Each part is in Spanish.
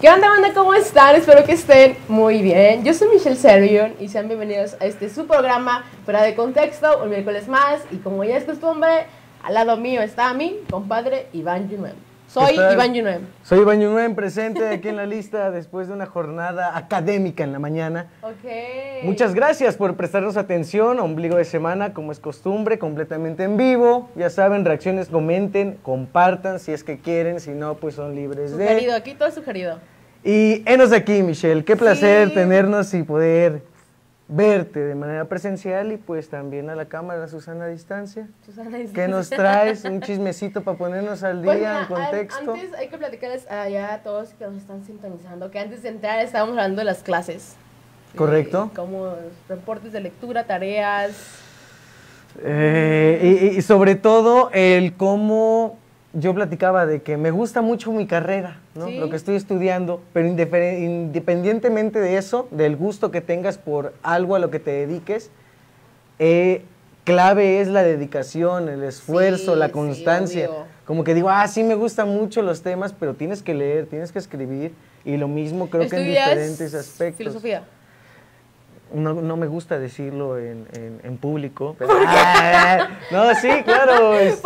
¿Qué onda, banda? ¿Cómo están? Espero que estén muy bien. Yo soy Michelle Servion y sean bienvenidos a este su programa Fuera de Contexto, un miércoles más. Y como ya es costumbre, al lado mío está mi compadre Iván Junuen. Soy Iván Junuen. Soy Iván Junuen, presente aquí en la lista después de una jornada académica en la mañana. Ok. Muchas gracias por prestarnos atención. Ombligo de semana, como es costumbre, completamente en vivo. Ya saben, reacciones, comenten, compartan si es que quieren, si no, pues son libres de. Sugerido, aquí todo es sugerido. Y enos aquí, Michelle. Qué placer Sí. tenernos y poder verte de manera presencial y pues también a la cámara, Susana, a distancia. Susana dice- ¿Qué nos traes? Un chismecito para ponernos al día en contexto. an- Antes hay que platicarles allá a todos que nos están sintonizando que antes de entrar estábamos hablando de las clases. Correcto. Eh, como reportes de lectura, tareas. Eh, y, y sobre todo el cómo yo platicaba de que me gusta mucho mi carrera, ¿no? Sí. lo que estoy estudiando, pero independientemente de eso, del gusto que tengas por algo a lo que te dediques, eh, clave es la dedicación, el esfuerzo, Sí, la sí, constancia. obvio. Como que digo, ah, sí me gustan mucho los temas, pero tienes que leer, tienes que escribir, y lo mismo creo que en diferentes aspectos. Filosofía. No, no me gusta decirlo en, en- en público. pero- Ah, no, sí, claro. es-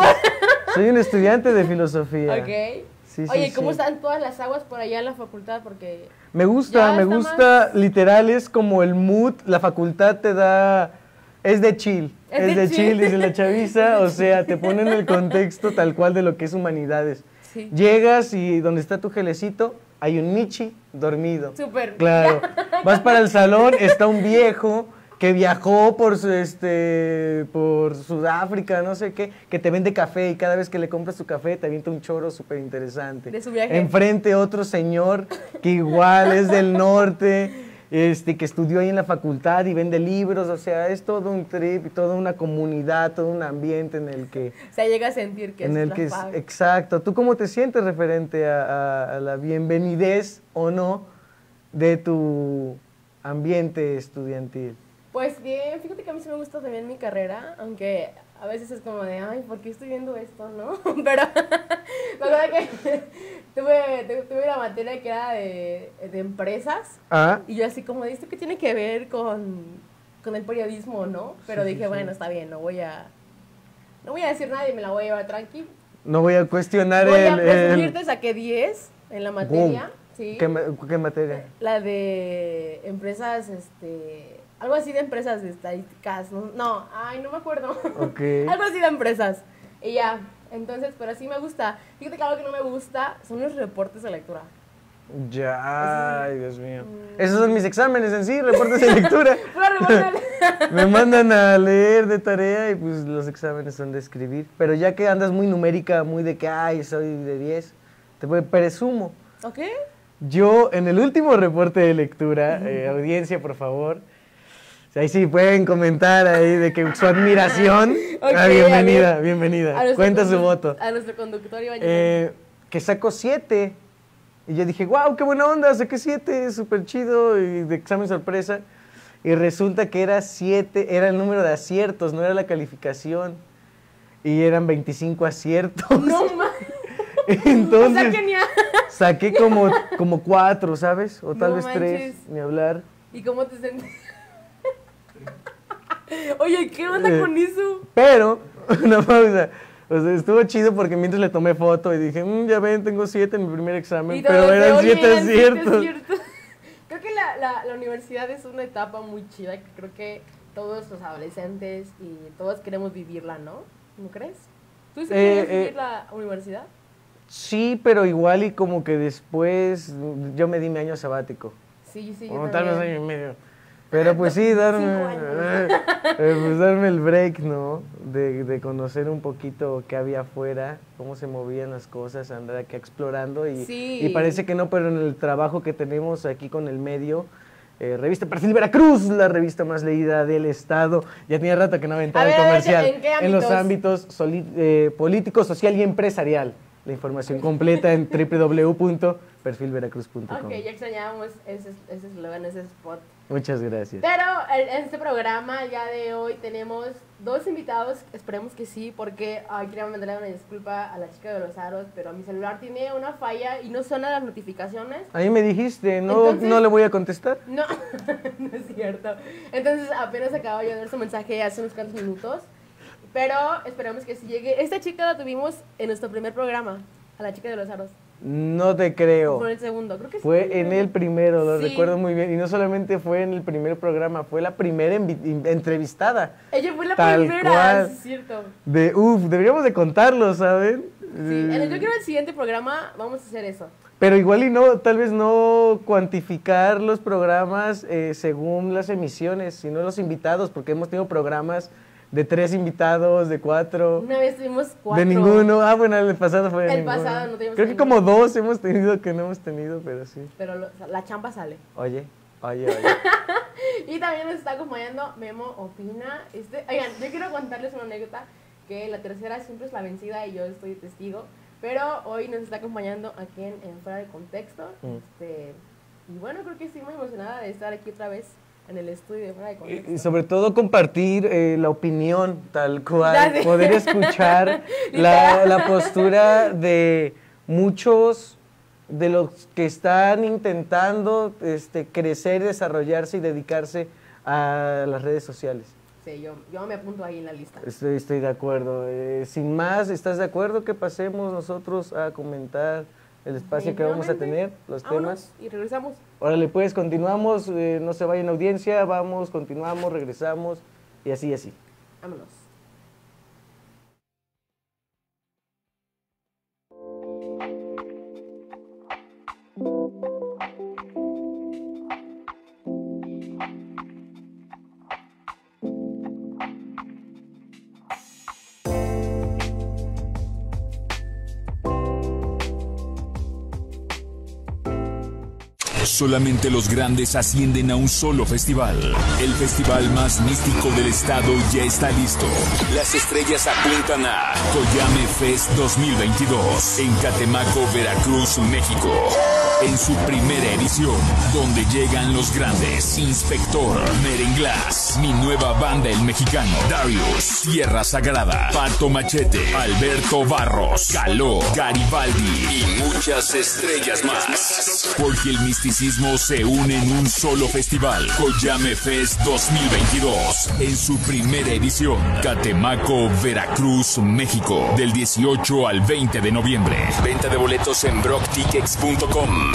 soy un estudiante de filosofía. Ok. Sí, sí, Oye, ¿cómo sí. están todas las aguas por allá en la facultad? Porque Me gusta, me gusta. Literal, es como el mood. La facultad te da. Es de chill. Es Es, de chill. dice la chaviza. o sea, te pone en el contexto tal cual de lo que es humanidades. sí. Llegas y donde está tu gelecito, hay un Michi dormido. Súper. Claro. Vas para el salón, está un viejo que viajó por su, este por Sudáfrica, no sé qué, que te vende café y cada vez que le compras tu café te avienta un choro súper interesante. De su viaje. Enfrente otro señor que igual es del norte, este que estudió ahí en la facultad y vende libros, o sea, es todo un trip, y toda una comunidad, todo un ambiente en el que O sea, llega a sentir que en es el que es, exacto. ¿Tú cómo te sientes referente a, a- a la bienvenidez o no de tu ambiente estudiantil? Pues bien, fíjate que a mí sí me gusta también mi carrera, aunque a veces es como de, ay, ¿por qué estoy viendo esto, no? Pero me acuerdo que tuve, tu- tuve una materia que era de, de empresas Ah, y yo así como, ¿esto qué tiene que ver con, con el periodismo, no? Pero Sí, dije, sí. bueno, está bien, no voy a... No voy a decir nada y me la voy a llevar tranqui. no voy a cuestionar Voy a el... el- presumirte, saqué 10 en la materia. Sí. ¿Qué, qué materia? La de empresas, este, algo así de empresas de estadísticas, no, no ay, no me acuerdo. Ok. algo así de empresas. Y ya, entonces, pero sí me gusta. Fíjate que algo que no me gusta son los reportes de lectura. Ya, ay, Dios mío. Mm. Esos son mis exámenes en sí, reportes de lectura. Me mandan a leer de tarea y pues los exámenes son de escribir. Pero ya que andas muy numérica, muy de que, ay, soy de 10, te presumo. ¿Ok? Yo, en el último reporte de lectura, eh, audiencia, por favor, ahí sí pueden comentar ahí de que su admiración. Ok, Ah, a bienvenida, ver. bienvenida. A Cuenta su voto. A nuestro conductor Iván. Eh, que saco 7. Y yo dije, wow, qué buena onda, saqué 7, súper chido, y de examen sorpresa. Y resulta que era 7, era el número de aciertos, no era la calificación. Y eran 25 aciertos. no mames. Entonces, O sea, genial. saqué como, como 4, ¿sabes? O tal No vez 3, manches. ni hablar. ¿Y cómo te sentís? Oye, ¿qué onda Eh, con eso? Pero, una pausa. O sea, estuvo chido porque mientras le tomé foto y dije, "Mm, ya ven, tengo 7 en mi primer examen, pero eran "Oye, 7 eran siete aciertos. aciertos". Creo que la, la, la universidad es una etapa muy chida que creo que todos los adolescentes y todos queremos vivirla, ¿no? ¿No crees? ¿Tú sí Eh, querías eh, vivir la universidad? Sí, pero igual y como que después yo me di mi año sabático. Sí, sí, yo o tal vez año y medio. Pero pues sí, darme, años. eh, pues darme el break, ¿no? De, de conocer un poquito qué había afuera, cómo se movían las cosas, andar aquí explorando. Y, Sí. y parece que no, pero en el trabajo que tenemos aquí con el medio, eh, revista Perfil Veracruz, la revista más leída del estado. Ya tenía rato que no aventaba el ver, comercial. ¿en qué los ámbitos? eh, político, social y empresarial. La información completa en perfilveracruz.com. Ok, ya extrañábamos ese ese eslogan, ese spot. Muchas gracias. Pero en este programa ya de hoy tenemos dos invitados, esperemos que sí, porque quería mandarle una disculpa a la chica de los aros, pero mi celular tiene una falla y no suena las notificaciones. A mí me dijiste, no, Entonces- no le voy a contestar. No, no es cierto. Entonces apenas acabo de ver su mensaje hace unos cuantos minutos, pero esperamos que sí llegue. Esta chica la tuvimos en nuestro primer programa, a la chica de los aros. No te creo. Fue en el segundo, creo que sí. Fue en el primero, lo Sí. recuerdo muy bien. Y no solamente fue en el primer programa, fue la primera entrevistada. Ella fue la Tal primera, cual. es cierto. De, uff, deberíamos de contarlo, ¿saben? Sí, en el- yo Eh, creo que el siguiente programa vamos a hacer eso. Pero igual y no, tal vez no cuantificar los programas eh, según las emisiones, sino los invitados, porque hemos tenido programas de tres invitados, de cuatro, Una vez tuvimos cuatro. de ninguno. Ah, bueno, el pasado fue El ninguno. pasado no tuvimos Creo que como dos hemos tenido que no hemos tenido, pero sí. Pero lo- la chamba sale. Oye, oye, oye. Y también nos está acompañando Memo Opina. Este, oigan, yo quiero contarles una anécdota que la tercera siempre es la vencida y yo estoy testigo. Pero hoy nos está acompañando aquí en, en Fuera de Contexto. Mm. Este, y bueno, creo que estoy muy emocionada de estar aquí otra vez en el estudio de Fuera de Contexto. Y sobre todo compartir eh, la opinión tal cual, poder escuchar la, la postura de muchos de los que están intentando este, crecer, desarrollarse y dedicarse a las redes sociales. Sí, yo, yo me apunto ahí en la lista. Estoy, estoy de acuerdo. Eh, sin más, ¿estás de acuerdo que pasemos nosotros a comentar el espacio que vamos a tener, los Vámonos temas? Y regresamos. Órale, pues continuamos, eh, no se vayan audiencia, vamos, continuamos, regresamos y así, y así. Vámonos. Solamente los grandes ascienden a un solo festival. El festival más místico del estado ya está listo. Las estrellas apuntan a Coyame Fest 2022 en Catemaco, Veracruz, México. En su primera edición, donde llegan los grandes Inspector, Merenglas, mi nueva banda el mexicano, Darius, Tierra Sagrada, Pato Machete, Alberto Barros, Caló, Garibaldi y muchas estrellas más. Porque el misticismo se une en un solo festival, Coyame Fest 2022, en su primera edición, Catemaco, Veracruz, México, del 18 al 20 de noviembre. Venta de boletos en brocktickets.com.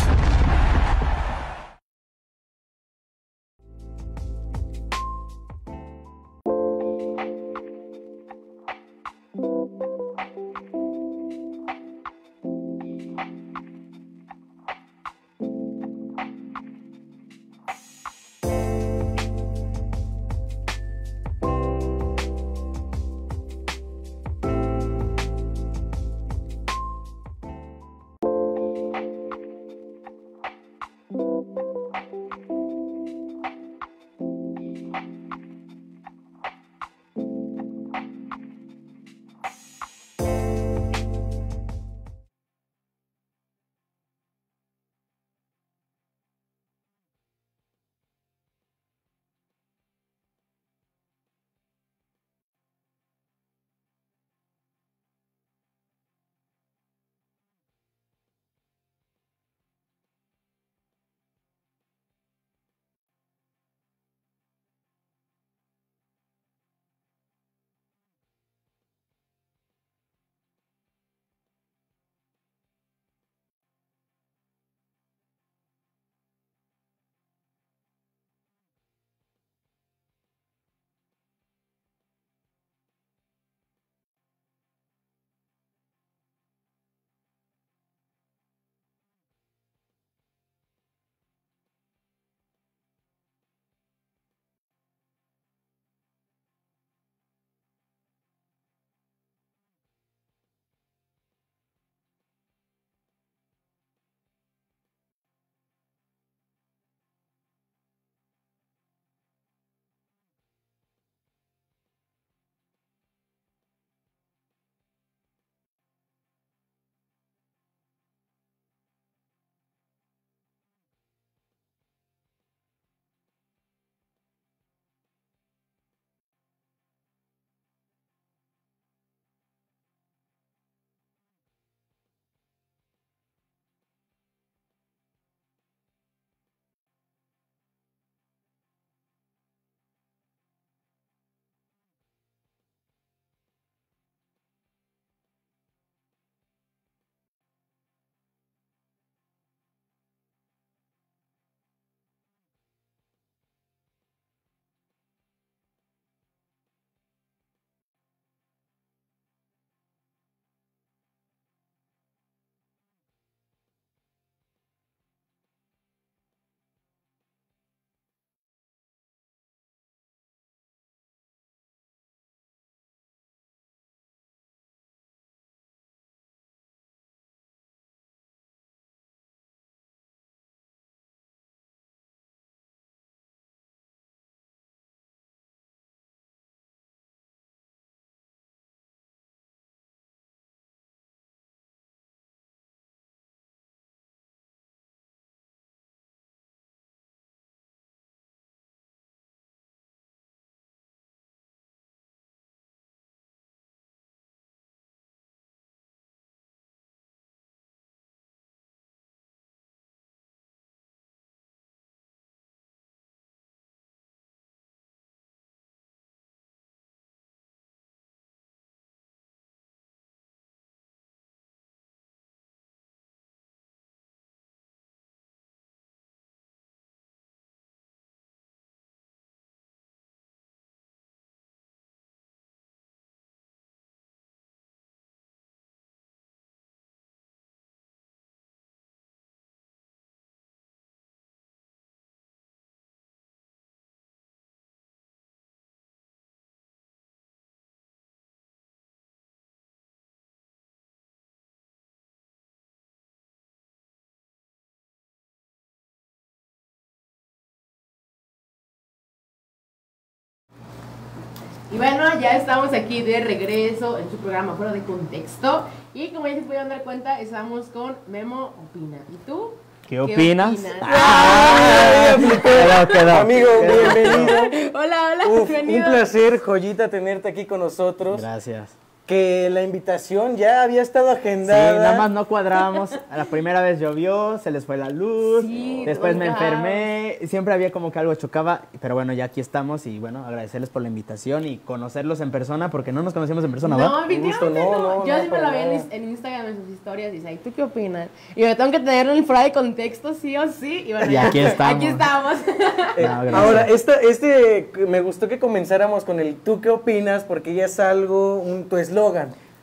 Y bueno, ya estamos aquí de regreso en su programa Fuera de Contexto. Y como ya se pudieron dar cuenta, estamos con Memo Opina. ¿Y tú? ¿Qué opinas? Ah, Quedó, quedó. Amigo, bienvenido. Hola, hola, Uf, un bienvenido. placer, Joyita, tenerte aquí con nosotros. Gracias. Que la invitación ya había estado Sí, agendada. nada más no cuadrábamos. La primera vez llovió, se les fue la luz. Sí, después me enfermé. Siempre había como que algo chocaba. Pero bueno, ya aquí estamos. Y bueno, agradecerles por la invitación y conocerlos en persona, porque no nos conocíamos en persona, No, ¿va? definitivamente Gusto, no, no. no, Yo no, siempre lo veía en, Instagram en sus historias y dice, "Ay, ¿tú qué opinas? Y yo tengo que tenerlo en fuera de contexto, sí o sí. Y, bueno, Y aquí estamos. Aquí estamos. Eh, No, ahora, esta, este, me gustó que comenzáramos con el ¿tú qué opinas? Porque ya es algo, un, tu eslogan,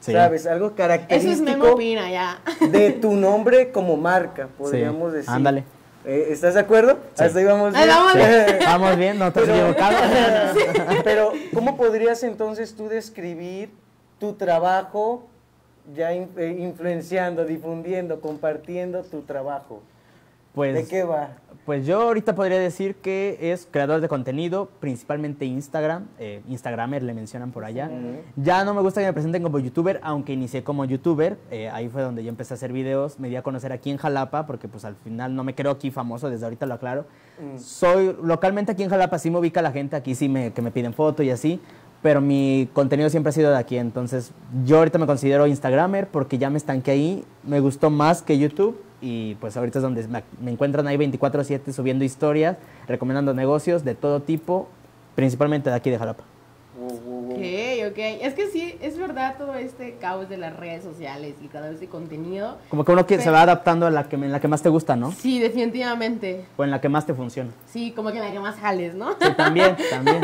Sí. ¿sabes? Algo Eso es característico Opina, ya. de tu nombre como marca, podríamos Sí, decir. ándale. Eh, ¿Estás de acuerdo? Sí. Hasta ahí vamos bien. vamos Sí, Vamos bien, no te has equivocado. Pero, ¿cómo podrías entonces tú describir tu trabajo ya in- eh, influenciando, difundiendo, compartiendo tu trabajo? Pues, ¿De qué va? Pues yo ahorita podría decir que es creador de contenido, principalmente Instagram, eh, Instagramer le mencionan por allá. Ya no me gusta que me presenten como youtuber, aunque inicié como youtuber, eh, ahí fue donde yo empecé a hacer videos, me di a conocer aquí en Jalapa, porque pues al final no me creo aquí famoso, desde ahorita lo aclaro. Soy, localmente aquí en Jalapa sí me ubica la gente, aquí sí me, que me piden foto y así, pero mi contenido siempre ha sido de aquí, entonces yo ahorita me considero Instagramer porque ya me estanqué ahí, me gustó más que YouTube y pues ahorita es donde me, me encuentran ahí 24/7 subiendo historias, recomendando negocios de todo tipo, principalmente de aquí de Jalapa. Ok, ok. Es que sí, es verdad todo este caos de las redes sociales y cada vez de contenido. Como que uno que se va adaptando a la que, en la que más te gusta, ¿no? Sí, definitivamente. O en la que más te funciona. Sí, como que la que más jales, ¿no? Sí, también, también.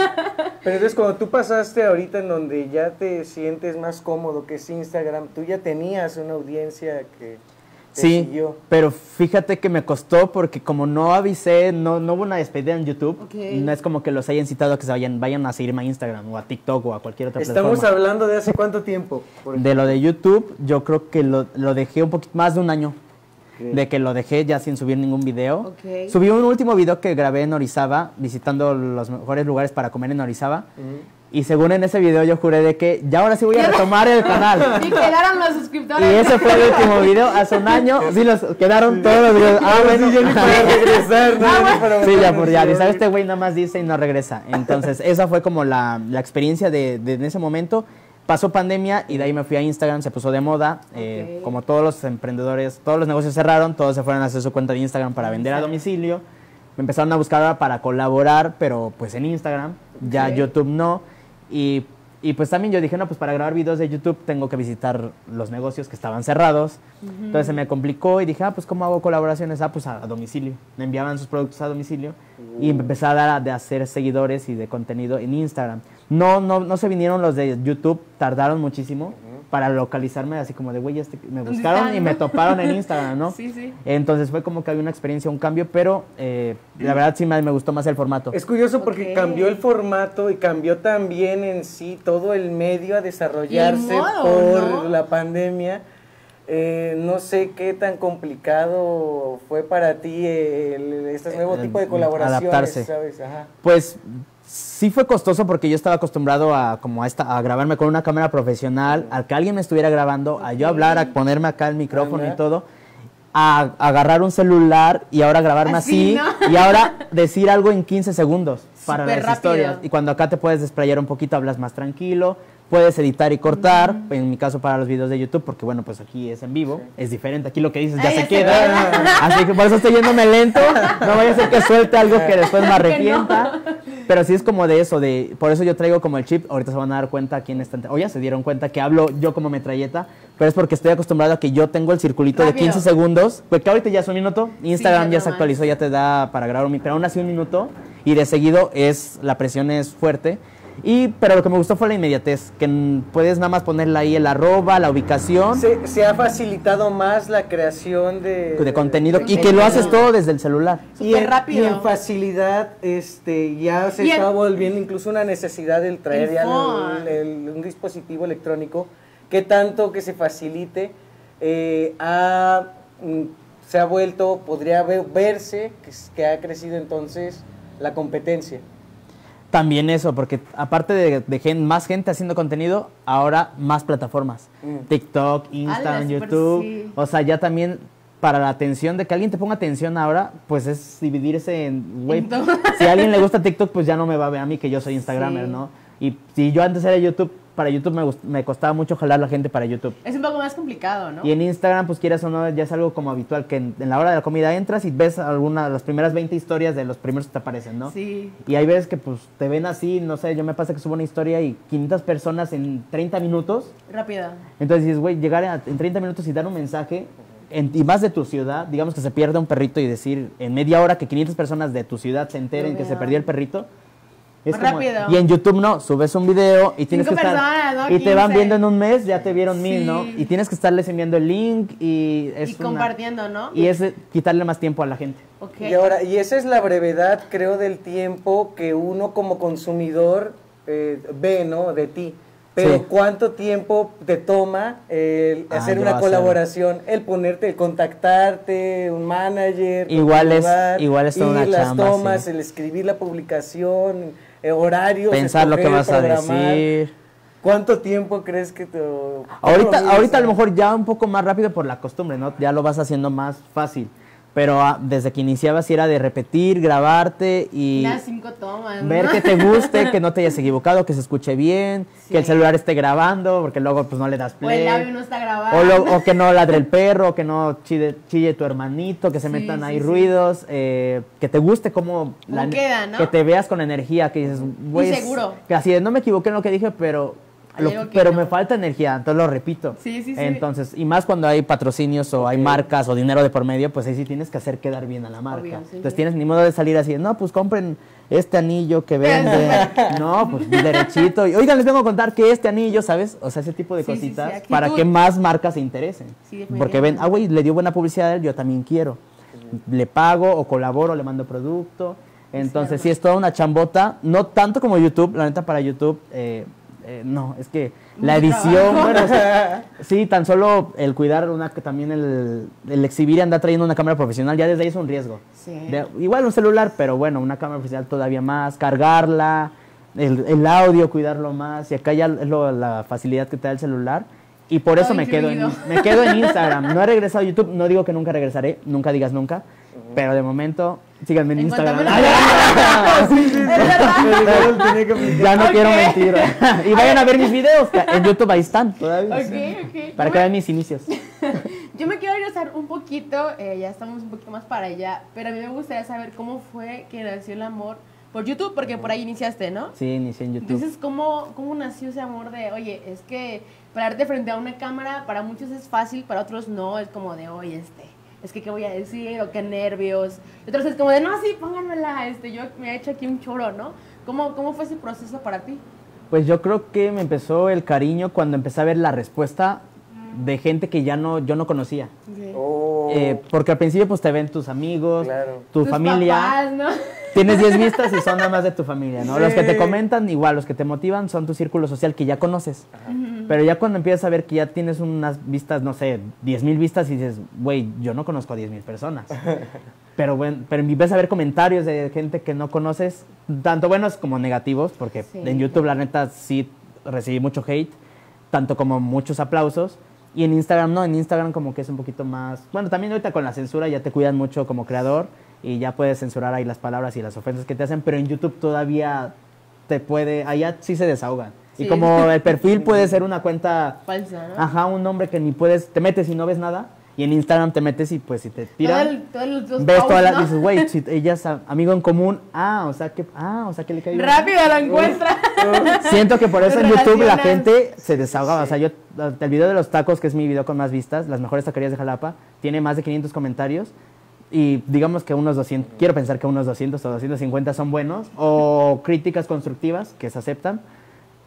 Pero entonces cuando tú pasaste ahorita en donde ya te sientes más cómodo, que es Instagram, tú ya tenías una audiencia que Sí, siguió. pero fíjate que me costó porque como no avisé, no, no hubo una despedida en YouTube, no es como que los hayan citado a que se vayan, vayan a seguirme a Instagram o a TikTok o a cualquier otra Estamos plataforma. hablando de hace cuánto tiempo. Por De lo de YouTube, yo creo que lo, lo dejé un poquito más de un año. De que lo dejé ya sin subir ningún video. Ok. Subí un último video que grabé en Orizaba, visitando los mejores lugares para comer en Orizaba. Y según en ese video yo juré de que ya ahora sí voy a retomar el canal. Y quedaron los Y suscriptores. ese fue el último video hace un año. Sí, los quedaron todos los videos. Ah, bueno. Sí, ya ni para regresar, ¿no? Para Sí, ya por ya. mención. ¿Sabes? Este güey nada más dice y no regresa. Entonces, esa fue como la, la experiencia de, de en ese momento. Pasó pandemia y de ahí me fui a Instagram, se puso de moda. Eh, como todos los emprendedores, todos los negocios cerraron, todos se fueron a hacer su cuenta de Instagram para vender a Instagram. domicilio. Me empezaron a buscar para colaborar, pero pues en Instagram. Ya. YouTube no. Y, y pues también yo dije, no, pues para grabar videos de YouTube tengo que visitar los negocios que estaban cerrados. Entonces se me complicó y dije, ah, pues ¿cómo hago colaboraciones? Ah, pues a, a domicilio. Me enviaban sus productos a domicilio y empecé a dar a- de hacer seguidores y de contenido en Instagram. No, no, no se vinieron los de YouTube, tardaron muchísimo para localizarme, así como de, güey, este, me ¿Dónde buscaron y me toparon en Instagram, ¿no? Sí, sí. Entonces fue como que había una experiencia, un cambio, pero eh, la verdad sí me, me gustó más el formato. Es curioso porque cambió el formato y cambió también en sí todo el medio a desarrollarse modo, por ¿no? la pandemia. Eh, no sé qué tan complicado fue para ti el- este nuevo Eh, tipo de colaboraciones, adaptarse. ¿sabes? Ajá. Pues sí fue costoso porque yo estaba acostumbrado a como a, esta, a grabarme con una cámara profesional, a que alguien me estuviera grabando, a yo hablar, a ponerme acá el micrófono y todo, a, a agarrar un celular y ahora grabarme Así, así, ¿no? y ahora decir algo en 15 segundos para Súper las rápido. historias. Y cuando acá te puedes desplayar un poquito, hablas más tranquilo, puedes editar y cortar, en mi caso para los videos de YouTube, porque bueno, pues aquí es en vivo, es diferente, aquí lo que dices ya Ay, se ya se queda. queda. Así que por eso estoy yéndome lento, no vaya a ser que suelte algo que después me no. arrepienta. Pero sí es como de eso, de por eso yo traigo como el chip, ahorita se van a dar cuenta aquí en esta, o ya se dieron cuenta que hablo yo como metralleta, pero es porque estoy acostumbrado a que yo tengo el circulito Rápido. de 15 segundos, porque ahorita ya es un minuto, Instagram ya ya no se más. actualizó, ya te da para grabar un mi- pero aún así un minuto y de seguido es la presión es fuerte. Y, pero lo que me gustó fue la inmediatez, que puedes nada más ponerle ahí el arroba, la ubicación Se, se ha facilitado más la creación de, de contenido y que lo haces todo desde el celular. y Súper en, rápido. y en facilidad este ya se Y está volviendo incluso una necesidad el traer ya el- el- un dispositivo electrónico que tanto que se facilite eh, ha, mm, se ha vuelto podría ve- verse que, que ha crecido entonces la competencia También eso, porque aparte de, de gen- más gente haciendo contenido, ahora más plataformas. Mm. TikTok, Instagram, YouTube. sí. O sea, ya también para la atención, de que alguien te ponga atención ahora, pues es dividirse en, güey, si a alguien le gusta TikTok, pues ya no me va a ver a mí, que yo soy Instagramer, Sí. ¿no? Y si yo antes era YouTube, para YouTube me, me costaba mucho jalar la gente para YouTube. Es un poco más complicado, ¿no? Y en Instagram, pues quieras o no, ya es algo como habitual, que en, en la hora de la comida entras y ves alguna de las primeras 20 historias de los primeros que te aparecen, ¿no? Sí. Y hay veces que pues te ven así, no sé, yo me pasa que subo una historia y 500 personas en 30 minutos. Rápido. Entonces dices, güey, llegar a- en 30 minutos y dar un mensaje, en- y más de tu ciudad, digamos que se pierde un perrito y decir en media hora que 500 personas de tu ciudad se enteren que se perdió el perrito. Es Más como- rápido. y en YouTube no, subes un video y tienes Cinco que estar personas, ¿no? y te van 15. viendo en un mes, ya te vieron mil, ¿no? Y tienes que estarles enviando el link y es y una- compartiendo, ¿no? y es quitarle más tiempo a la gente. Ok. Y ahora, y esa es la brevedad, creo, del tiempo que uno como consumidor eh, ve, ¿no? De ti. Pero Sí. ¿cuánto tiempo te toma el Ah, hacer una hacer- colaboración? El ponerte, el contactarte, un manager. Igual es- igual es toda una las chamba, tomas, sí. el escribir la publicación, horarios. Pensar lo que vas a decir. ¿Cuánto tiempo crees que te... Ahorita, ¿Cómo ahorita a lo mejor ya un poco más rápido por la costumbre, ¿no? Ya lo vas haciendo más fácil. Pero ah, desde que iniciabas sí era de repetir, grabarte y Las cinco tomas. ver que te guste, que no te hayas equivocado, que se escuche bien, Sí. que el celular esté grabando, porque luego pues no le das O el play. audio no está grabado. O, lo- o que no ladre el perro, o que no chille, chille tu hermanito, que se Sí, metan sí, ahí ruidos, eh, que te guste cómo... Cómo queda, ¿no? Que te veas con energía, que dices, güey... es- seguro. Que así de, no me equivoqué en lo que dije, pero... Lo- pero no. me falta energía, entonces lo repito. Sí, sí, sí. Entonces, y más cuando hay patrocinios o hay marcas o dinero de por medio, pues ahí sí tienes que hacer quedar bien a la marca. Obvio, sí, entonces sí. tienes ni modo de salir así, no, pues compren este anillo que vende. no, pues derechito. Y, Oigan, les vengo a contar que este anillo, ¿sabes? O sea, ese tipo de cositas para que más marcas se interesen. Porque ven, ah, güey, le dio buena publicidad a él, yo también quiero. Le pago o colaboro, le mando producto. Entonces, sí, es toda una chambota. No tanto como YouTube, la neta, para YouTube, eh, eh, no, es que la edición, bueno, o sea, sí, tan solo el cuidar una, también el, el exhibir y andar trayendo una cámara profesional, ya desde ahí es un riesgo. Sí. De- igual un celular, pero bueno, una cámara profesional todavía más, cargarla, el, el audio, cuidarlo más, y acá ya es lo- la facilidad que te da el celular. Y por Todo eso me quedo, en, me quedo en Instagram. No he regresado a YouTube, no digo que nunca regresaré, nunca digas nunca, pero de momento, síganme en, Instagram. ya. No quiero mentir. y vayan a ver mis videos, en YouTube ahí están todavía. Ok, ok. Para que vean mis inicios. Yo me quiero regresar un poquito, eh, ya estamos un poquito más para allá, pero a mí me gustaría saber cómo fue que nació el amor por YouTube, porque por ahí iniciaste, ¿no? Sí, inicié en YouTube. Entonces, ¿cómo, ¿cómo nació ese amor de, oye, es que pararte frente a una cámara para muchos es fácil, para otros no, es como de, oye, este, es que qué voy a decir, o qué nervios. Y otros es como de, no, sí, pónganmela, este, yo me he hecho aquí un choro, ¿no? ¿Cómo, ¿Cómo fue ese proceso para ti? Pues yo creo que me empezó el cariño cuando empecé a ver la respuesta de gente que ya no, yo no conocía. Oh, Eh, porque al principio pues te ven tus amigos, Claro. tu Tus familia. papás, ¿no? Tienes 10 vistas y son nada más de tu familia, ¿no? Sí. Los que te comentan, igual, los que te motivan son tu círculo social que ya conoces. Pero ya cuando empiezas a ver que ya tienes unas vistas, no sé, 10 mil vistas y dices, güey, yo no conozco a 10 mil personas. pero bueno, pero empiezas a ver comentarios de gente que no conoces, tanto buenos como negativos, porque Sí. en YouTube la neta sí recibí mucho hate, tanto como muchos aplausos. Y en Instagram no, en Instagram como que es un poquito más... Bueno, también ahorita con la censura ya te cuidan mucho como creador y ya puedes censurar ahí las palabras y las ofensas que te hacen, pero en YouTube todavía te puede... Allá sí se desahogan. Y como el perfil puede ser una cuenta... Falsa, ¿no? Ajá, un nombre que ni puedes... Te metes y no ves nada. Y en Instagram te metes y pues si te Todo tiran... el- ves todas las... ¿no? Dices, güey, si ella es a- amigo en común. Ah, o sea que... Ah, o sea que le cayó... Rápido lo encuentra. Siento que por eso en YouTube la gente se desahoga. O sea, yo, el video de los tacos, que es mi video con más vistas, las mejores taquerías de Jalapa, tiene más de 500 comentarios. Y digamos que unos 200, quiero pensar que unos 200 o 250 son buenos, o críticas constructivas que se aceptan,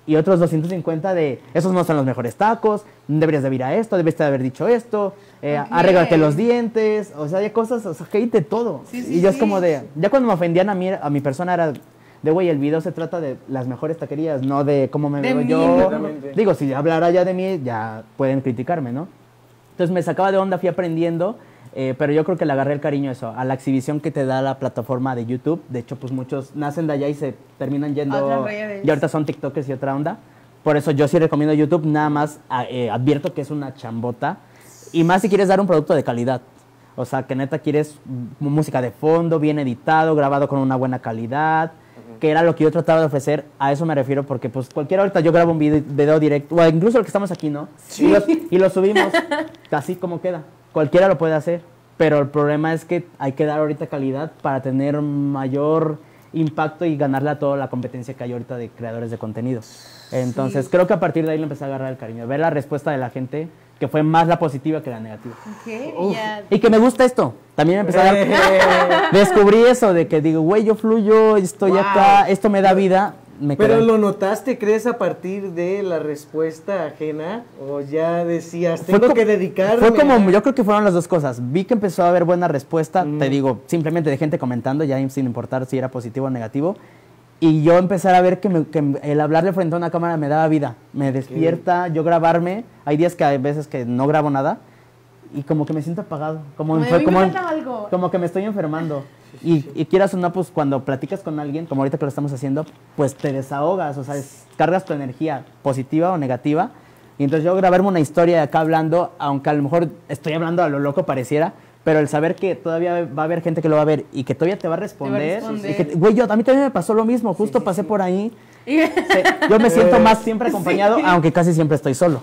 y otros 250 de, esos no son los mejores tacos, deberías de ir a esto, debiste de haber dicho esto, eh, Ok. arréglate los dientes, o sea, hay cosas, o sea, hate de todo. Sí, sí, y yo es sí. como de, ya cuando me ofendían a mí, a mi persona era de, güey, el video se trata de las mejores taquerías, no de cómo me De veo mí. yo. Digo, si hablara ya de mí, ya pueden criticarme, ¿no? Entonces me sacaba de onda, fui aprendiendo. Eh, pero yo creo que le agarré el cariño a eso, a la exhibición que te da la plataforma de YouTube. De hecho, pues muchos nacen de allá y se terminan yendo. Y ahorita son TikTokers y otra onda. Por eso yo sí recomiendo YouTube, nada más a- eh, advierto que es una chambota. Y más si quieres dar un producto de calidad. O sea, que neta quieres música de fondo, bien editado, grabado con una buena calidad. Que era lo que yo trataba de ofrecer. A eso me refiero porque pues cualquiera ahorita yo grabo un video, video directo, o incluso el que estamos aquí, ¿no? Y, lo, y lo subimos así como queda. Cualquiera lo puede hacer. Pero el problema es que hay que dar ahorita calidad para tener mayor impacto y ganarle a toda la competencia que hay ahorita de creadores de contenido. Entonces, creo que a partir de ahí le empecé a agarrar el cariño. Ver la respuesta de la gente, que fue más la positiva que la negativa. Y que me gusta esto. También me empecé a dar... Descubrí eso de que digo, güey, yo fluyo, estoy Wow. acá, esto me da vida. Me Pero quedé. lo notaste, ¿crees, a partir de la respuesta ajena? ¿O ya decías, Fue tengo co- que dedicarme? Fue como, yo creo que fueron las dos cosas. Vi que empezó a haber buena respuesta, Mm. te digo, simplemente de gente comentando, ya sin importar si era positivo o negativo. Y yo empezar a ver que, me- que el hablarle frente a una cámara me daba vida, me despierta, yo grabarme. Hay días que hay veces que no grabo nada y como que me siento apagado, como, Como fue- "Uy, me como, algo". como que me estoy enfermando. Y, y quieras o no, pues cuando platicas con alguien, como ahorita que lo estamos haciendo, pues te desahogas, o sea, es- cargas tu energía positiva o negativa. Y entonces yo grabarme una historia de acá hablando, aunque a lo mejor estoy hablando a lo loco pareciera, pero el saber que todavía va a haber gente que lo va a ver y que todavía te va a responder. responder. y que, güey, yo, a mí también me pasó lo mismo, justo pasé por ahí. Sí, Yo me siento más siempre acompañado, aunque casi siempre estoy solo.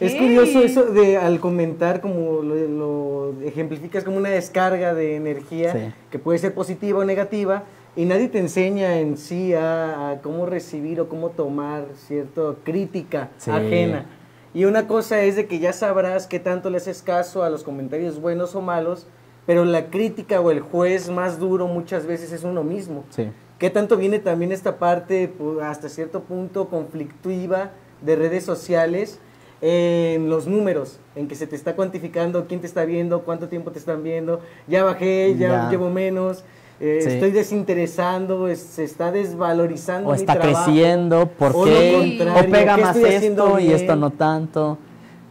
Es Ok. curioso eso de al comentar, como lo, lo ejemplificas como una descarga de energía Sí. que puede ser positiva o negativa, y nadie te enseña en sí a, a cómo recibir o cómo tomar cierta crítica Sí. ajena. Y una cosa es de que ya sabrás qué tanto le haces caso a los comentarios buenos o malos, pero la crítica o el juez más duro muchas veces es uno mismo. Sí. ¿Qué tanto viene también esta parte, pues, hasta cierto punto, conflictiva de redes sociales en los números, en que se te está cuantificando quién te está viendo, cuánto tiempo te están viendo, ya bajé, ya, Ya. llevo menos, eh, Sí. estoy desinteresando, es- se está desvalorizando O mi está trabajo, creciendo, ¿por o qué? lo O contrario, pega ¿qué más esto y esto no tanto.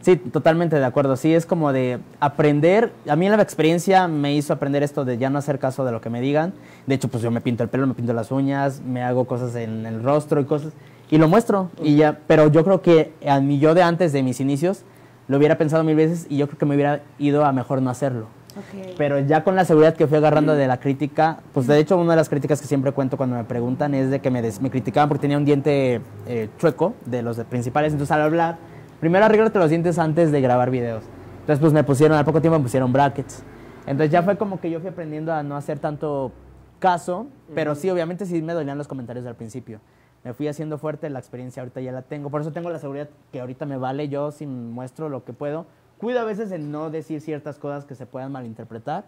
Sí, totalmente de acuerdo. Sí, es como de aprender. A mí la experiencia me hizo aprender esto de ya no hacer caso de lo que me digan. De hecho, pues yo me pinto el pelo, me pinto las uñas, me hago cosas en el rostro y cosas. Y lo muestro. Y ya, pero yo creo que a mi yo de antes, de mis inicios, lo hubiera pensado mil veces y yo creo que me hubiera ido a mejor no hacerlo. Ok. Pero ya con la seguridad que fui agarrando de la crítica, pues de hecho una de las críticas que siempre cuento cuando me preguntan es de que me, me criticaban porque tenía un diente eh, chueco de los de principales. Entonces al hablar, primero arréglate los dientes antes de grabar videos. Entonces pues me pusieron, al poco tiempo me pusieron brackets. Entonces ya fue como que yo fui aprendiendo a no hacer tanto caso, pero sí, obviamente sí me dolían los comentarios al principio. Me fui haciendo fuerte, la experiencia ahorita ya la tengo. Por eso tengo la seguridad que ahorita me vale. Yo si muestro lo que puedo. Cuido a veces en no decir ciertas cosas que se puedan malinterpretar.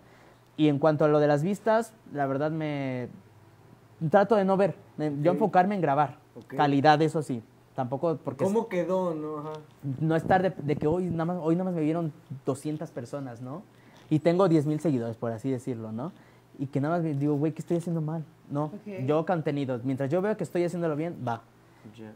Y en cuanto a lo de las vistas, la verdad me trato de no ver. Yo enfocarme en grabar. Ok. Calidad, eso sí. Tampoco porque ¿Cómo quedó, no? Ajá. no estar de, de que hoy nada, más, hoy nada más me vieron 200 personas, ¿no? Y tengo 10 mil seguidores, por así decirlo, ¿no? Y que nada más me digo, güey, ¿qué estoy haciendo mal? No, yo contenido. Mientras yo veo que estoy haciéndolo bien, va.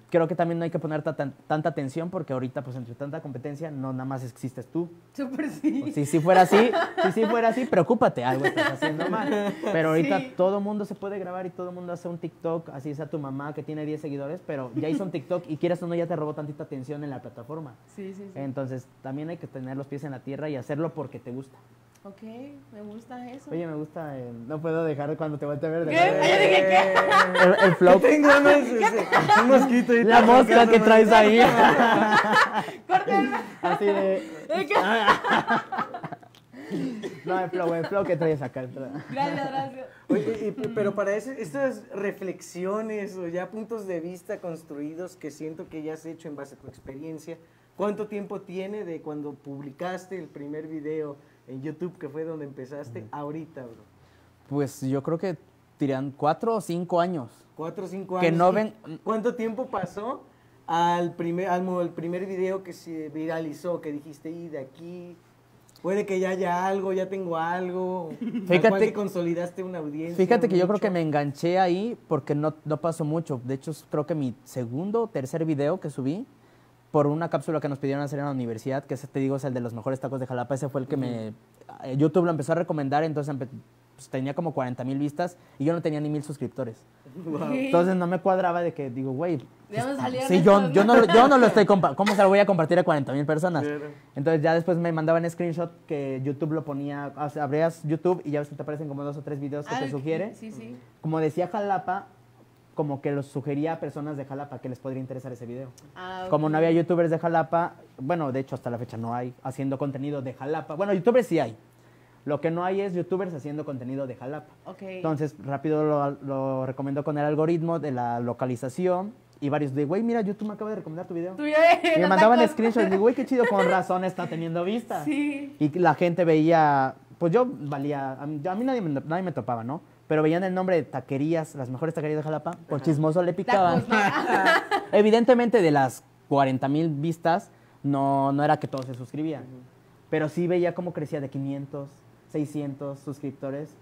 Creo que también no hay que poner ta- tan- tanta atención porque ahorita, pues entre tanta competencia, no nada más existes tú. Súper sí. Si sí fuera así, si sí fuera así, preocúpate, algo estás haciendo mal. Pero ahorita Sí. todo mundo se puede grabar y todo mundo hace un TikTok, así sea tu mamá que tiene 10 seguidores, pero ya hizo un TikTok y quieras o no ya te robó tantita atención en la plataforma. Sí, sí, sí. Entonces, también hay que tener los pies en la tierra y hacerlo porque te gusta. Ok, me gusta eso. Oye, me gusta, eh, no puedo dejar cuando te vuelva a ver. ¿Qué? Yo dije, ¿qué? El, el flow, Tengo unos, un mosquito ahí la mosca que traes ahí. Córtenme. Así de... ¿De qué? No, el flow, el flow que traes acá. Gracias, gracias. Oye, y- pero para ese- estas reflexiones o ya puntos de vista construidos que siento que ya has hecho en base a tu experiencia, ¿cuánto tiempo tiene de cuando publicaste el primer video en YouTube, que fue donde empezaste, ahorita, bro? Pues yo creo que tiran cuatro o cinco años. Cuatro o cinco Que años. no ¿Y ven- ¿Cuánto tiempo pasó al primer, al, el primer video que se viralizó, que dijiste, y de aquí... Puede que ya haya algo, ya tengo algo. Fíjate- que consolidaste una audiencia. Fíjate que yo creo mucho. que me enganché ahí porque no, no pasó mucho. De hecho, creo que mi segundo o tercer video que subí por una cápsula que nos pidieron hacer en la universidad, que ese te digo es el de los mejores tacos de Jalapa, ese fue el que me... eh, YouTube lo empezó a recomendar, entonces empe- pues, tenía como 40 mil vistas y yo no tenía ni mil suscriptores. Entonces no me cuadraba de que digo, güey, ¿De dónde salieron Sí, yo, yo, no? yo no lo estoy compa ¿Cómo se lo voy a compartir a 40 mil personas? Entonces ya después me mandaban screenshot que YouTube lo ponía, o sea, abrías YouTube y ya ves que te aparecen como dos o tres videos que Ah, te sugiere. Sí, sí. Como decía Jalapa, como que los sugería a personas de Jalapa que les podría interesar ese video. Ah, Como ok. no había youtubers de Jalapa, bueno, de hecho hasta la fecha no hay haciendo contenido de Jalapa. Bueno, youtubers sí hay. Lo que no hay es youtubers haciendo contenido de Jalapa. Ok. Entonces, rápido lo, lo recomendó con el algoritmo de la localización y varios de, güey, mira, YouTube me acaba de recomendar tu video. Y me mandaban screenshots digo, güey, qué chido, con razón está teniendo vistas. Sí. Y la gente veía, pues yo valía, a mí, a mí nadie, nadie me topaba, ¿no? Pero veían el nombre de taquerías, las mejores taquerías de Jalapa, por chismoso le picaban. Evidentemente de las 40 mil vistas, no, no era que todos se suscribían. Pero sí veía cómo crecía de 500, 600 suscriptores,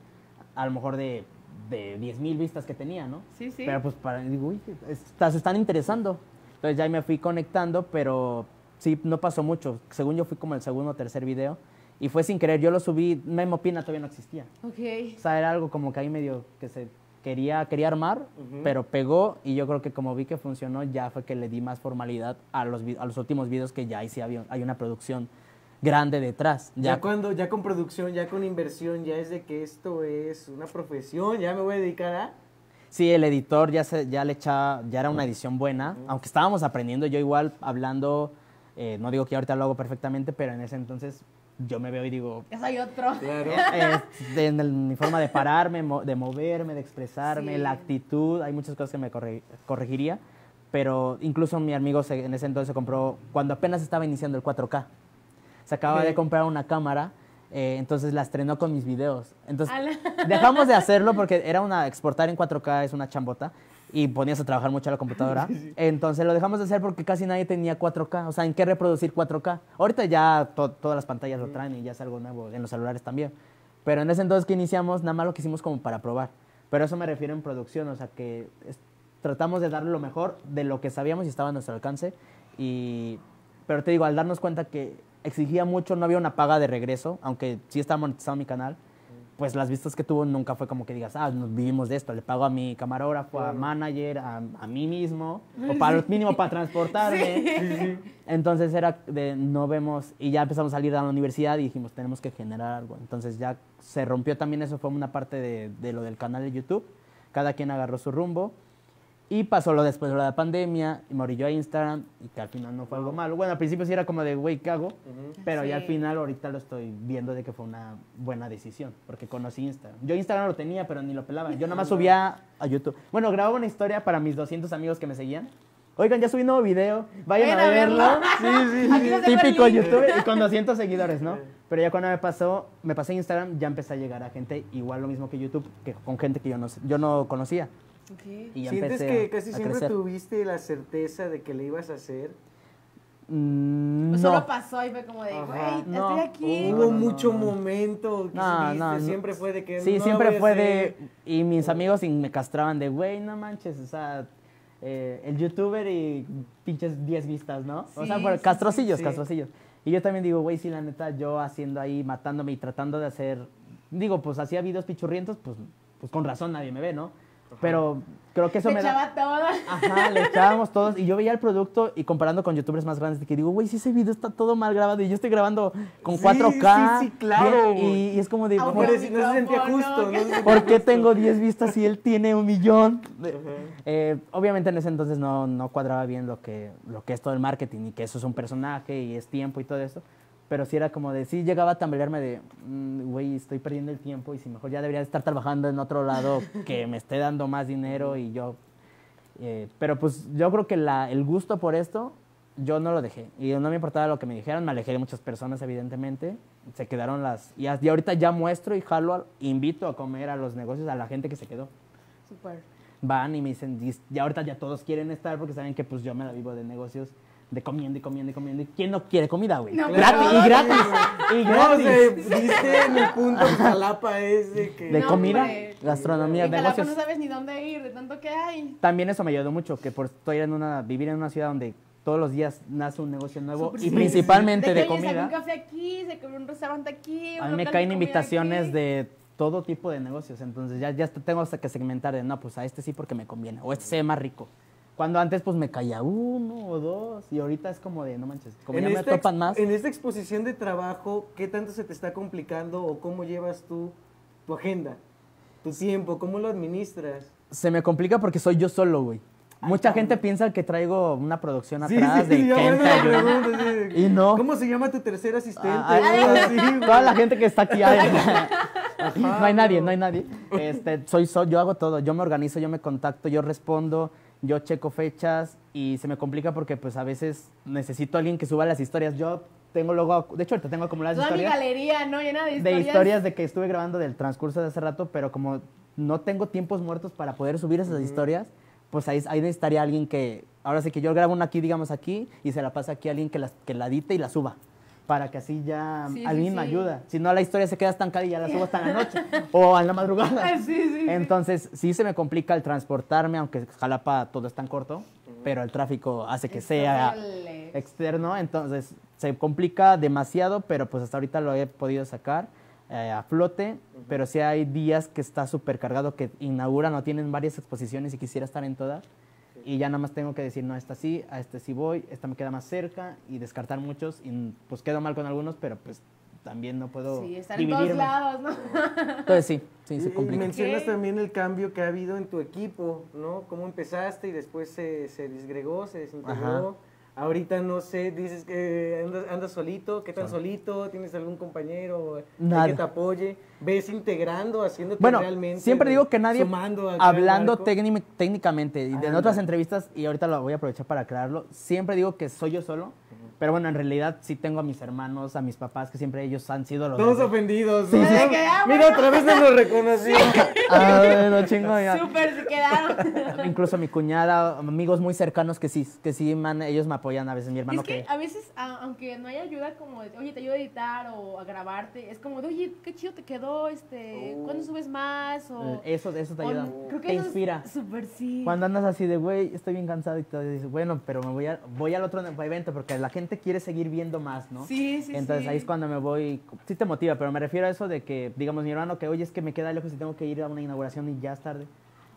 a lo mejor de, de 10 mil vistas que tenía, ¿no? Sí, sí. Pero pues para, digo, uy, está- se están interesando. Entonces ya me fui conectando, pero sí, no pasó mucho. Según yo fui como el segundo o tercer video. Y fue sin querer, yo lo subí, Memo Pina todavía no existía. Ok. O sea, era algo como que ahí medio que se quería, quería armar, pero pegó y yo creo que como vi que funcionó, ya fue que le di más formalidad a los, a los últimos videos que ya ahí sí había, hay una producción grande detrás. Ya, Ya, cuando, ya con producción, ya con inversión, ya es de que esto es una profesión, ya me voy a dedicar a... Sí, el editor ya, se, ya le echaba, ya era una edición buena, aunque estábamos aprendiendo, yo igual hablando, eh, no digo que ahorita lo hago perfectamente, pero en ese entonces yo me veo y digo, Ya soy otro. Claro. de- en el- mi forma de pararme, mo- de moverme, de expresarme, Sí. la actitud, hay muchas cosas que me corre- corregiría, pero incluso mi amigo se- en ese entonces se compró, cuando apenas estaba iniciando el 4K, se acaba Ok. de comprar una cámara, eh, entonces la estrenó con mis videos. Entonces dejamos de hacerlo porque era una, exportar en 4K es una chambota y ponías a trabajar mucho a la computadora. Entonces lo dejamos de hacer porque casi nadie tenía 4K. O sea, ¿en qué reproducir 4K? Ahorita ya to- todas las pantallas lo traen y ya es algo nuevo, en los celulares también. Pero en ese entonces que iniciamos, nada más lo que hicimos como para probar. Pero eso me refiero en producción, o sea, que tratamos de darle lo mejor de lo que sabíamos y estaba a nuestro alcance. Y, pero te digo, al darnos cuenta que exigía mucho, no había una paga de regreso, aunque sí estaba monetizado mi canal, pues las vistas que tuvo nunca fue como que digas, ah, nos vivimos de esto, le pago a mi camarógrafo, a manager, a, a mí mismo, o para lo mínimo para transportarme. Entonces era de no vemos, y ya empezamos a salir a la universidad y dijimos, tenemos que generar algo. Entonces ya se rompió también, eso fue una parte de, de lo del canal de YouTube, cada quien agarró su rumbo. Y pasó lo después de la pandemia, y me orilló a Instagram, y que al final no fue algo malo. Bueno, al principio sí era como de, güey, ¿qué hago? Pero ya al Sí. final ahorita lo estoy viendo de que fue una buena decisión, porque conocí Instagram. Yo Instagram lo tenía, pero ni lo pelaba. Yo nada más subía a YouTube. Bueno, grababa una historia para mis 200 amigos que me seguían. Oigan, ya subí un nuevo video, vayan a a verlo. verlo. Sí, sí, sí. Típico link. youtuber y con 200 seguidores, ¿no? Pero ya cuando me pasó, me pasé Instagram, ya empecé a llegar a gente igual lo mismo que YouTube, que con gente que yo no, yo no conocía. Ok. Y ya ¿Sientes que casi a siempre crecer. tuviste la certeza de que le ibas a hacer? Mm, Pues no. solo pasó y fue como de, güey, No. estoy aquí. Hubo no, no, mucho no. momento que No, sí no, viste, no. siempre fue de que Sí, siempre fue de... Y mis amigos y me castraban de, güey, no manches, o sea, eh, el youtuber y pinches 10 vistas, ¿no? o sea, Sí, por sí, castrocillos, sí. castrocillos. Y yo también digo, güey, sí, la neta, yo haciendo ahí, matándome y tratando de hacer... Digo, pues hacía videos pichurrientos, pues, pues con razón nadie me ve, ¿no? Pero creo que eso Se me da... echaba toda. Ajá, le echábamos todos y yo veía el producto y comparando con youtubers más grandes de que digo, güey, si ese video está todo mal grabado y yo estoy grabando con Sí, 4K. sí, sí, claro. y, y es como de, Ah, No, ¿por, bueno. parece- no se sentía justo. ¿qué? no se sentía por qué justo. tengo 10 vistas y él tiene un millón? Eh, obviamente en ese entonces no, no cuadraba bien lo que, lo que es todo el marketing y que eso es un personaje y es tiempo y todo eso. Pero sí era como de, sí llegaba a tambalearme de, "Mm, güey, estoy perdiendo el tiempo y si mejor ya debería estar trabajando en otro lado que me esté dando más dinero y yo... eh, pero pues yo creo que la, el gusto por esto, yo no lo dejé. Y no me importaba lo que me dijeran, me alejé de muchas personas evidentemente. Se quedaron las... Y, y ahorita ya muestro y jalo, al- invito a comer a los negocios a la gente que se quedó Súper. van y me dicen, "Y- y ahorita ya todos quieren estar porque saben que pues yo me la vivo de negocios, de comiendo y comiendo y comiendo. ¿Y quién no quiere comida, güey? No, gratis, claro. y gratis, y No, gratis. sea, viste en el punto que Jalapa es de que... de No, comida, hombre. gastronomía, En Jalapa negocios. no sabes ni dónde ir, de tanto que hay. También eso me ayudó mucho, que por estoy en una, vivir en una ciudad donde todos los días nace un negocio nuevo Súper y sí. principalmente De de, saqué comida. un café aquí, se un restaurante aquí. un A mí me de caen invitaciones aquí. de todo tipo de negocios, entonces ya, ya tengo hasta que segmentar de, no, pues a este sí porque me conviene, o este se ve más rico. Cuando antes pues me caía uno o dos y ahorita es como de, no manches, como ya me topan más. en esta exposición de trabajo, ¿qué tanto se te está complicando o cómo llevas tú tu agenda, tu tiempo, cómo lo administras? Se me complica porque soy yo solo, güey. Mucha gente piensa que traigo una producción atrás sí, de sí, yo gente pregunto, sí. Y no. ¿Cómo se llama tu tercer asistente? Ah, ah. Toda la gente que está aquí. ay, no hay nadie, no hay nadie. Este, soy, soy, yo hago todo. Yo me organizo, yo me contacto, yo respondo, yo checo fechas y se me complica porque pues a veces necesito a alguien que suba las historias. Yo tengo luego, de hecho ahorita tengo acumuladas Toda mi historias galería, ¿no? Llena de de historias. historias de que estuve grabando del transcurso de hace rato, pero como no tengo tiempos muertos para poder subir esas historias, pues ahí, ahí necesitaría alguien que, ahora sí que yo grabo una aquí, digamos aquí, y se la pasa aquí a alguien que la, que la edite y la suba. Para que así ya Sí, sí, alguien me sí. ayuda. Si no, la historia se queda estancada y ya la subo hasta la noche o en la madrugada. Sí. Entonces, sí se me complica el transportarme, aunque Jalapa todo es tan corto, pero el tráfico hace que sea externo, entonces se complica demasiado, pero pues hasta ahorita lo he podido sacar eh, a flote, pero sí hay días que está súper cargado, que inauguran o tienen varias exposiciones y quisiera estar en todas, y ya nada más tengo que decir, no, esta sí, a este sí voy, esta me queda más cerca, y descartar muchos, y pues quedo mal con algunos, pero pues también no puedo Sí, estar en dividirme. todos lados, ¿no? Entonces sí, sí, se y complica. mencionas Ok. también el cambio que ha habido en tu equipo, ¿no? Cómo empezaste y después se, se disgregó, se desintegró. Ahorita no sé, dices que andas, andas solito, ¿qué tan solito? ¿Tienes algún compañero Nada. que te apoye? ¿Ves integrando, haciéndote Bueno, realmente? siempre digo que nadie, hablando técnicamente, y en otras entrevistas, y ahorita lo voy a aprovechar para aclararlo, siempre digo que soy yo solo, pero bueno, en realidad sí tengo a mis hermanos, a mis papás, que siempre ellos han sido los... Todos de- ofendidos. Sí, ¿no? sí. Ah, Mira, otra vez no lo reconocí. Ah, bueno, chingo, ya. Súper se quedaron. Incluso mi cuñada, amigos muy cercanos que sí, que sí, man, ellos me apoyan a veces, mi hermano es que, que... a veces, aunque no haya ayuda como de, oye, te ayudo a editar o a grabarte, es como de, oye, qué chido te quedó, este, ¿cuándo subes más? O, Eso, eso te o- ayuda, creo que te eso inspira. Súper sí. Cuando andas así de, güey, estoy bien cansado y todo, y dices, bueno, pero me voy, a, voy al otro evento porque la gente quiere seguir viendo más, ¿no? Sí, sí, Entonces sí. ahí es cuando me voy, sí te motiva, pero me refiero a eso de que, digamos, mi hermano que, oye, es que me queda lejos y tengo que ir a una inauguración y ya es tarde.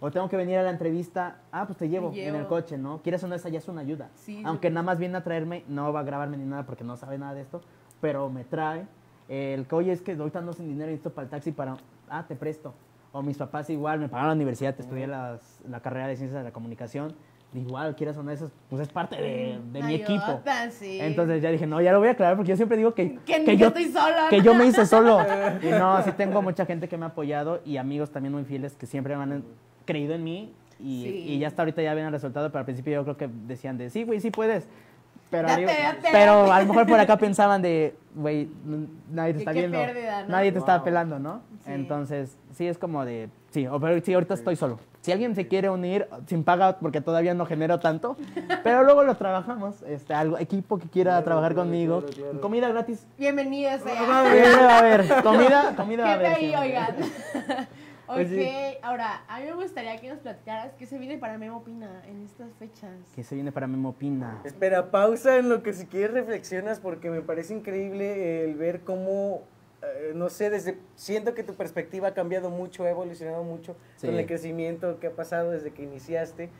O tengo que venir a la entrevista, ah, pues te llevo, en llevo. el coche, ¿no? Quieres o no, esa ya es una ayuda. Sí, Aunque nada más viene a traerme, no va a grabarme ni nada porque no sabe nada de esto, pero me trae. El que, oye, es que ahorita no sin dinero, necesito para el taxi para, ah, te presto. O mis papás igual, me pagaron la universidad, estudié las- la carrera de Ciencias de la Comunicación. Igual, quieras o no, eso, pues es parte de, de mi equipo. Sí. Entonces ya dije, no, ya lo voy a aclarar porque yo siempre digo que, Que ni yo estoy sola. que yo me hice solo. Y no, sí tengo mucha gente que me ha apoyado y amigos también muy fieles que siempre me han creído en mí y, Sí. y ya hasta ahorita ya ven el resultado, pero al principio yo creo que decían de, sí, güey, sí puedes. Pero, Date, digo- date, pero date. a lo mejor por acá pensaban de, güey, nadie te Que está qué viendo. pérdida, ¿no? Nadie te está Wow. pelando, ¿no? Sí. Entonces, sí, es como de, sí, pero sí, ahorita estoy solo. Si alguien se quiere unir sin paga, porque todavía no genero tanto, pero luego lo trabajamos, este, algo, equipo que quiera Claro, trabajar claro, conmigo, claro, claro. comida gratis. Siempre va a haber, comida, comida va a haber. ahí, oigan. ok, Pues sí. ahora, a mí me gustaría que nos platicaras qué se viene para Memo Pina en estas fechas. Que se viene para Memo Pina. Espera, pausa en lo que si quieres reflexionas porque me parece increíble el ver cómo, eh, no sé, desde siento que tu perspectiva ha cambiado mucho, ha evolucionado mucho Sí. con el crecimiento que ha pasado desde que iniciaste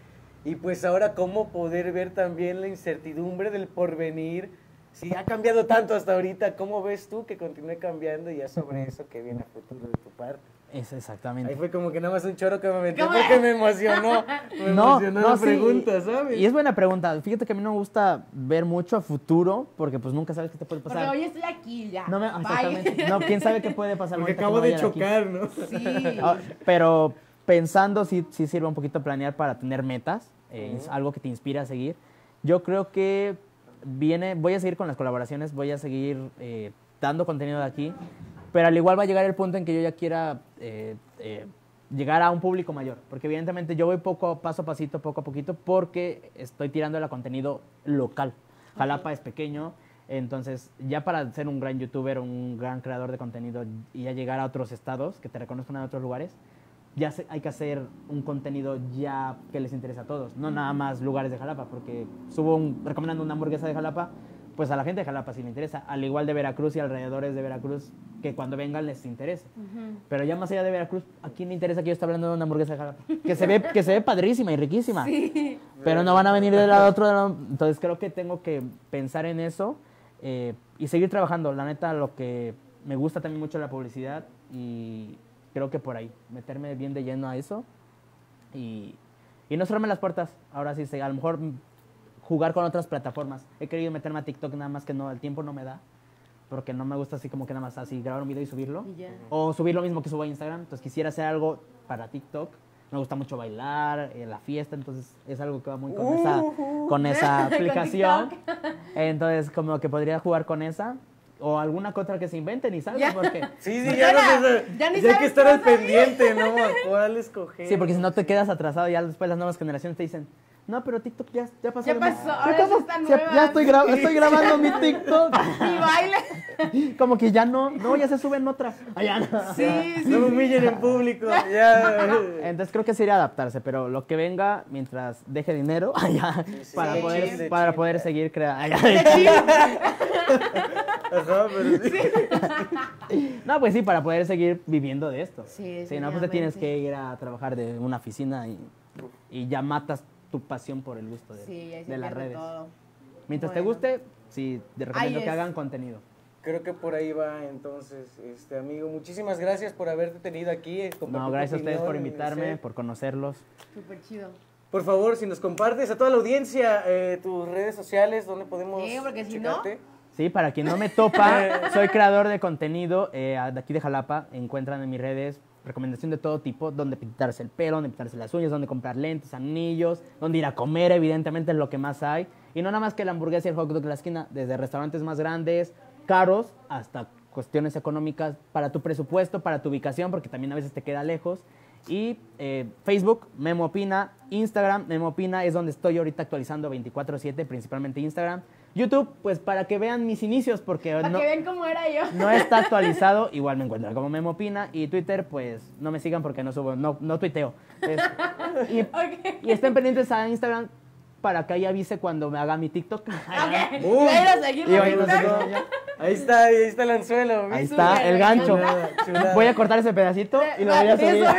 y pues ahora cómo poder ver también la incertidumbre del porvenir. Si ha cambiado tanto hasta ahorita, ¿cómo ves tú que continúe cambiando y ya sobre eso que viene a futuro de tu parte? Es exactamente. Ahí fue como que nada más un choro que me metí ¿Cómo? porque me emocionó. Me emocionó la sí, pregunta, ¿sabes? Y es buena pregunta. Fíjate que a mí no me gusta ver mucho a futuro, porque pues nunca sabes qué te puede Porque pasar. hoy estoy aquí ya. No me, exactamente. No, quién sabe qué puede pasar. Porque que acabo de vaya aquí. chocar, ¿no? Sí. Ah, pero pensando, sí, sí sirve un poquito planear para tener metas, eh, es algo que te inspira a seguir. Yo creo que viene, voy a seguir con las colaboraciones, voy a seguir eh, dando contenido de aquí, pero al igual va a llegar el punto en que yo ya quiera eh, eh, llegar a un público mayor, porque evidentemente yo voy poco, paso a pasito, poco a poquito, porque estoy tirando a contenido local. Jalapa es pequeño, entonces ya para ser un gran youtuber, un gran creador de contenido y ya llegar a otros estados, que te reconozcan en otros lugares, ya se- hay que hacer un contenido ya que les interesa a todos, no nada más lugares de Jalapa, porque subo un, recomendando una hamburguesa de Jalapa, pues a la gente de Jalapa sí le interesa, al igual de Veracruz y alrededores de Veracruz, que cuando vengan les interese. Pero ya más allá de Veracruz, ¿a quién le interesa que yo esté hablando de una hamburguesa de Jalapa? Que se ve, que se ve padrísima y riquísima. Pero no van a venir del lado otro lado. Entonces creo que tengo que pensar en eso eh, y seguir trabajando. La neta, lo que me gusta también mucho la publicidad y creo que por ahí, meterme bien de lleno a eso y, y no cerrarme las puertas. Ahora sí, a lo mejor jugar con otras plataformas. He querido meterme a TikTok nada más que no, el tiempo no me da. Porque no me gusta así como que nada más así grabar un video y subirlo. Y ya. O subir lo mismo que subo a Instagram. Entonces quisiera hacer algo para TikTok. Me gusta mucho bailar, eh, la fiesta, entonces es algo que va muy con esa, con esa Con aplicación. TikTok. Entonces como que podría jugar con esa. O alguna otra que se inventen y salga Ya. porque... Sí, sí, Pues ya, ya no la- sé, ya ni hay que estar al pendiente, ¿no? ¿Cuál escoger? Sí, porque si no te quedas atrasado, ya después las nuevas generaciones te dicen, no, pero TikTok ya, ya pasó. Ya de moda". pasó, ahora ¿Cómo? sí están Ya- nuevas. Ya estoy, gra- estoy grabando mi TikTok. Y baile. Como que ya no, no, ya se suben otras. Ah, ya no. Sí, sí. No me humillen en público. Ya. Entonces creo que sería adaptarse, pero lo que venga mientras deje dinero para, sí. poder, De para China. poder seguir creando. Ajá, pero sí. No, pues sí, para poder seguir viviendo de esto. Sí, Si no, pues te tienes que ir a trabajar de una oficina y, y ya matas tu pasión por el gusto de, Sí, las redes. todo. Mientras te guste, sí, te recomiendo que hagan contenido. Creo que por ahí va entonces, este amigo. Muchísimas gracias por haberte tenido aquí. eh, No, gracias a ustedes por invitarme, eh, por conocerlos. Súper chido. Por favor, si nos compartes a toda la audiencia eh, tus redes sociales, donde podemos Sí, porque si checarte? Sí, para quien no me topa, soy creador de contenido eh, de aquí de Jalapa. Encuentran en mis redes recomendación de todo tipo, donde pintarse el pelo, donde pintarse las uñas, donde comprar lentes, anillos, donde ir a comer, evidentemente es lo que más hay. Y no nada más que la hamburguesa y el hot dog de la esquina, desde restaurantes más grandes, caros, hasta cuestiones económicas para tu presupuesto, para tu ubicación, porque también a veces te queda lejos. Y eh, Facebook, Memo Opina, Instagram, Memo Opina, es donde estoy ahorita actualizando 24/7, principalmente Instagram. YouTube, pues para que vean mis inicios, porque Para no, que vean cómo era yo. no está actualizado, igual me encuentran como Memo Opina. Y Twitter, pues no me sigan porque no subo, no, no tuiteo. Es- y, estén pendientes a Instagram para que ahí avise cuando me haga mi TikTok. Ok. Uy. Y a seguir Y no sé. Ahí está, ahí está el anzuelo. Ahí está el gancho. Voy a cortar ese pedacito y lo voy a subir.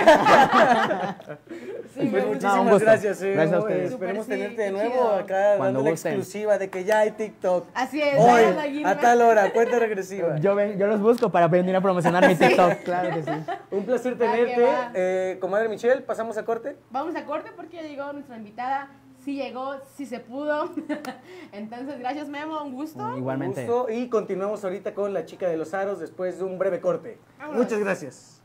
Sí, Pues muchísimas No, gracias. eh, Gracias a ustedes. Esperemos sí, tenerte de nuevo chido. acá Cuando dando la exclusiva de que ya hay TikTok. Así es, Hoy, a tal hora, cuenta regresiva. Yo, ven- yo los busco para venir a promocionar mi TikTok. Claro que sí. Un placer tenerte. Eh, comadre Michelle, pasamos a corte. Vamos a corte porque ya llegó nuestra invitada. Sí llegó, sí se pudo. Entonces, gracias Memo, un gusto. Igualmente. Un gusto. Y continuamos ahorita con la chica de los aros después de un breve corte. Vámonos. Muchas gracias.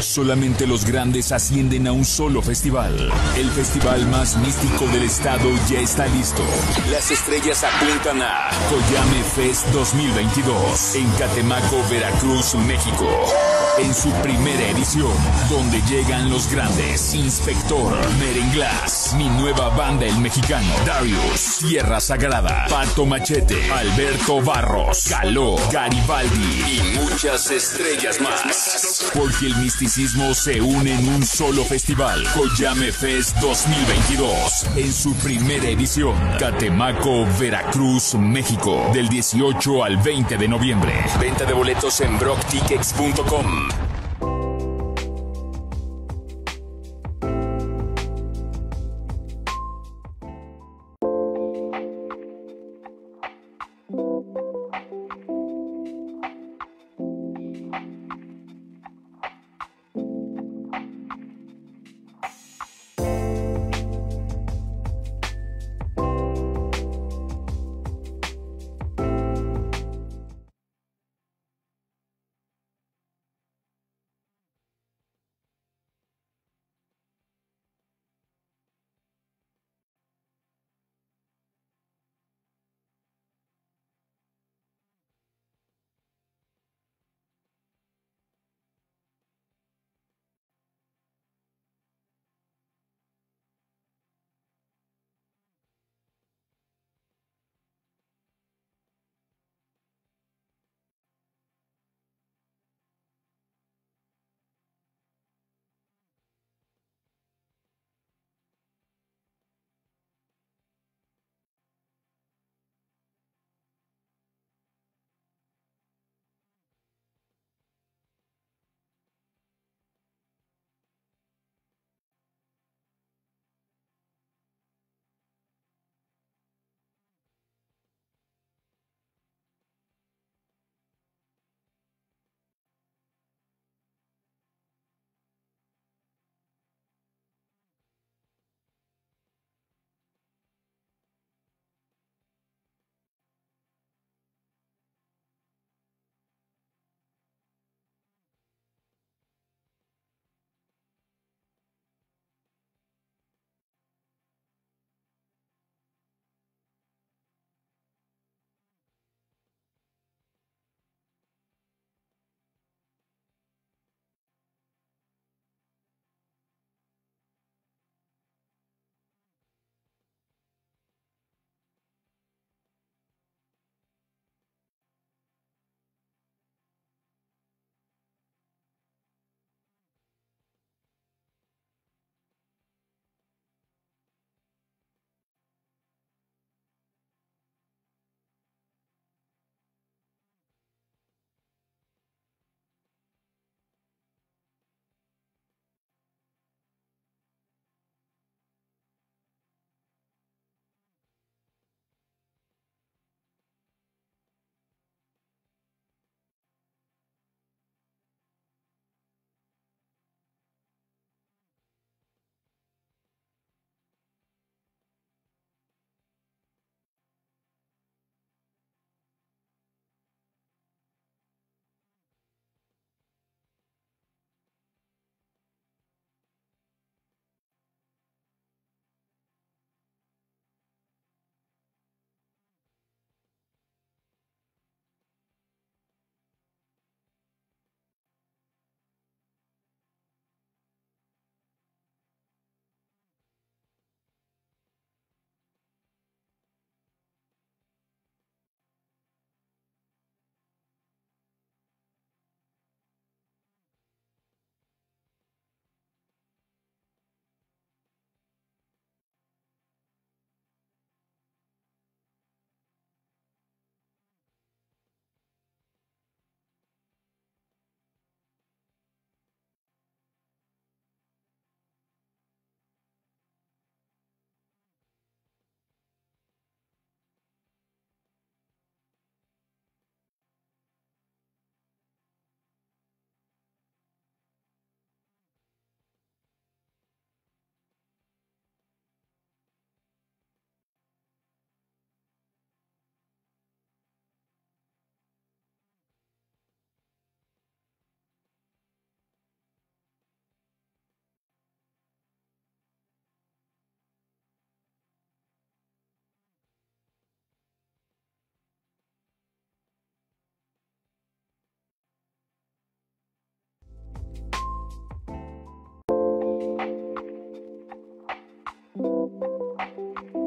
Solamente los grandes ascienden a un solo festival. El festival más místico del estado ya está listo. Las estrellas apuntan a Coyame Fest 2022 en Catemaco, Veracruz, México. En su primera edición, donde llegan los grandes Inspector, Merenglas, mi nueva banda El Mexicano, Darius, Sierra Sagrada, Pato Machete, Alberto Barros, Caló, Garibaldi y muchas estrellas más. Porque el misticismo se une en un solo festival. Coyame Fest 2022. En su primera edición. Catemaco, Veracruz, México. Del 18 al 20 de noviembre. Venta de boletos en brocktickets.com. Thank you.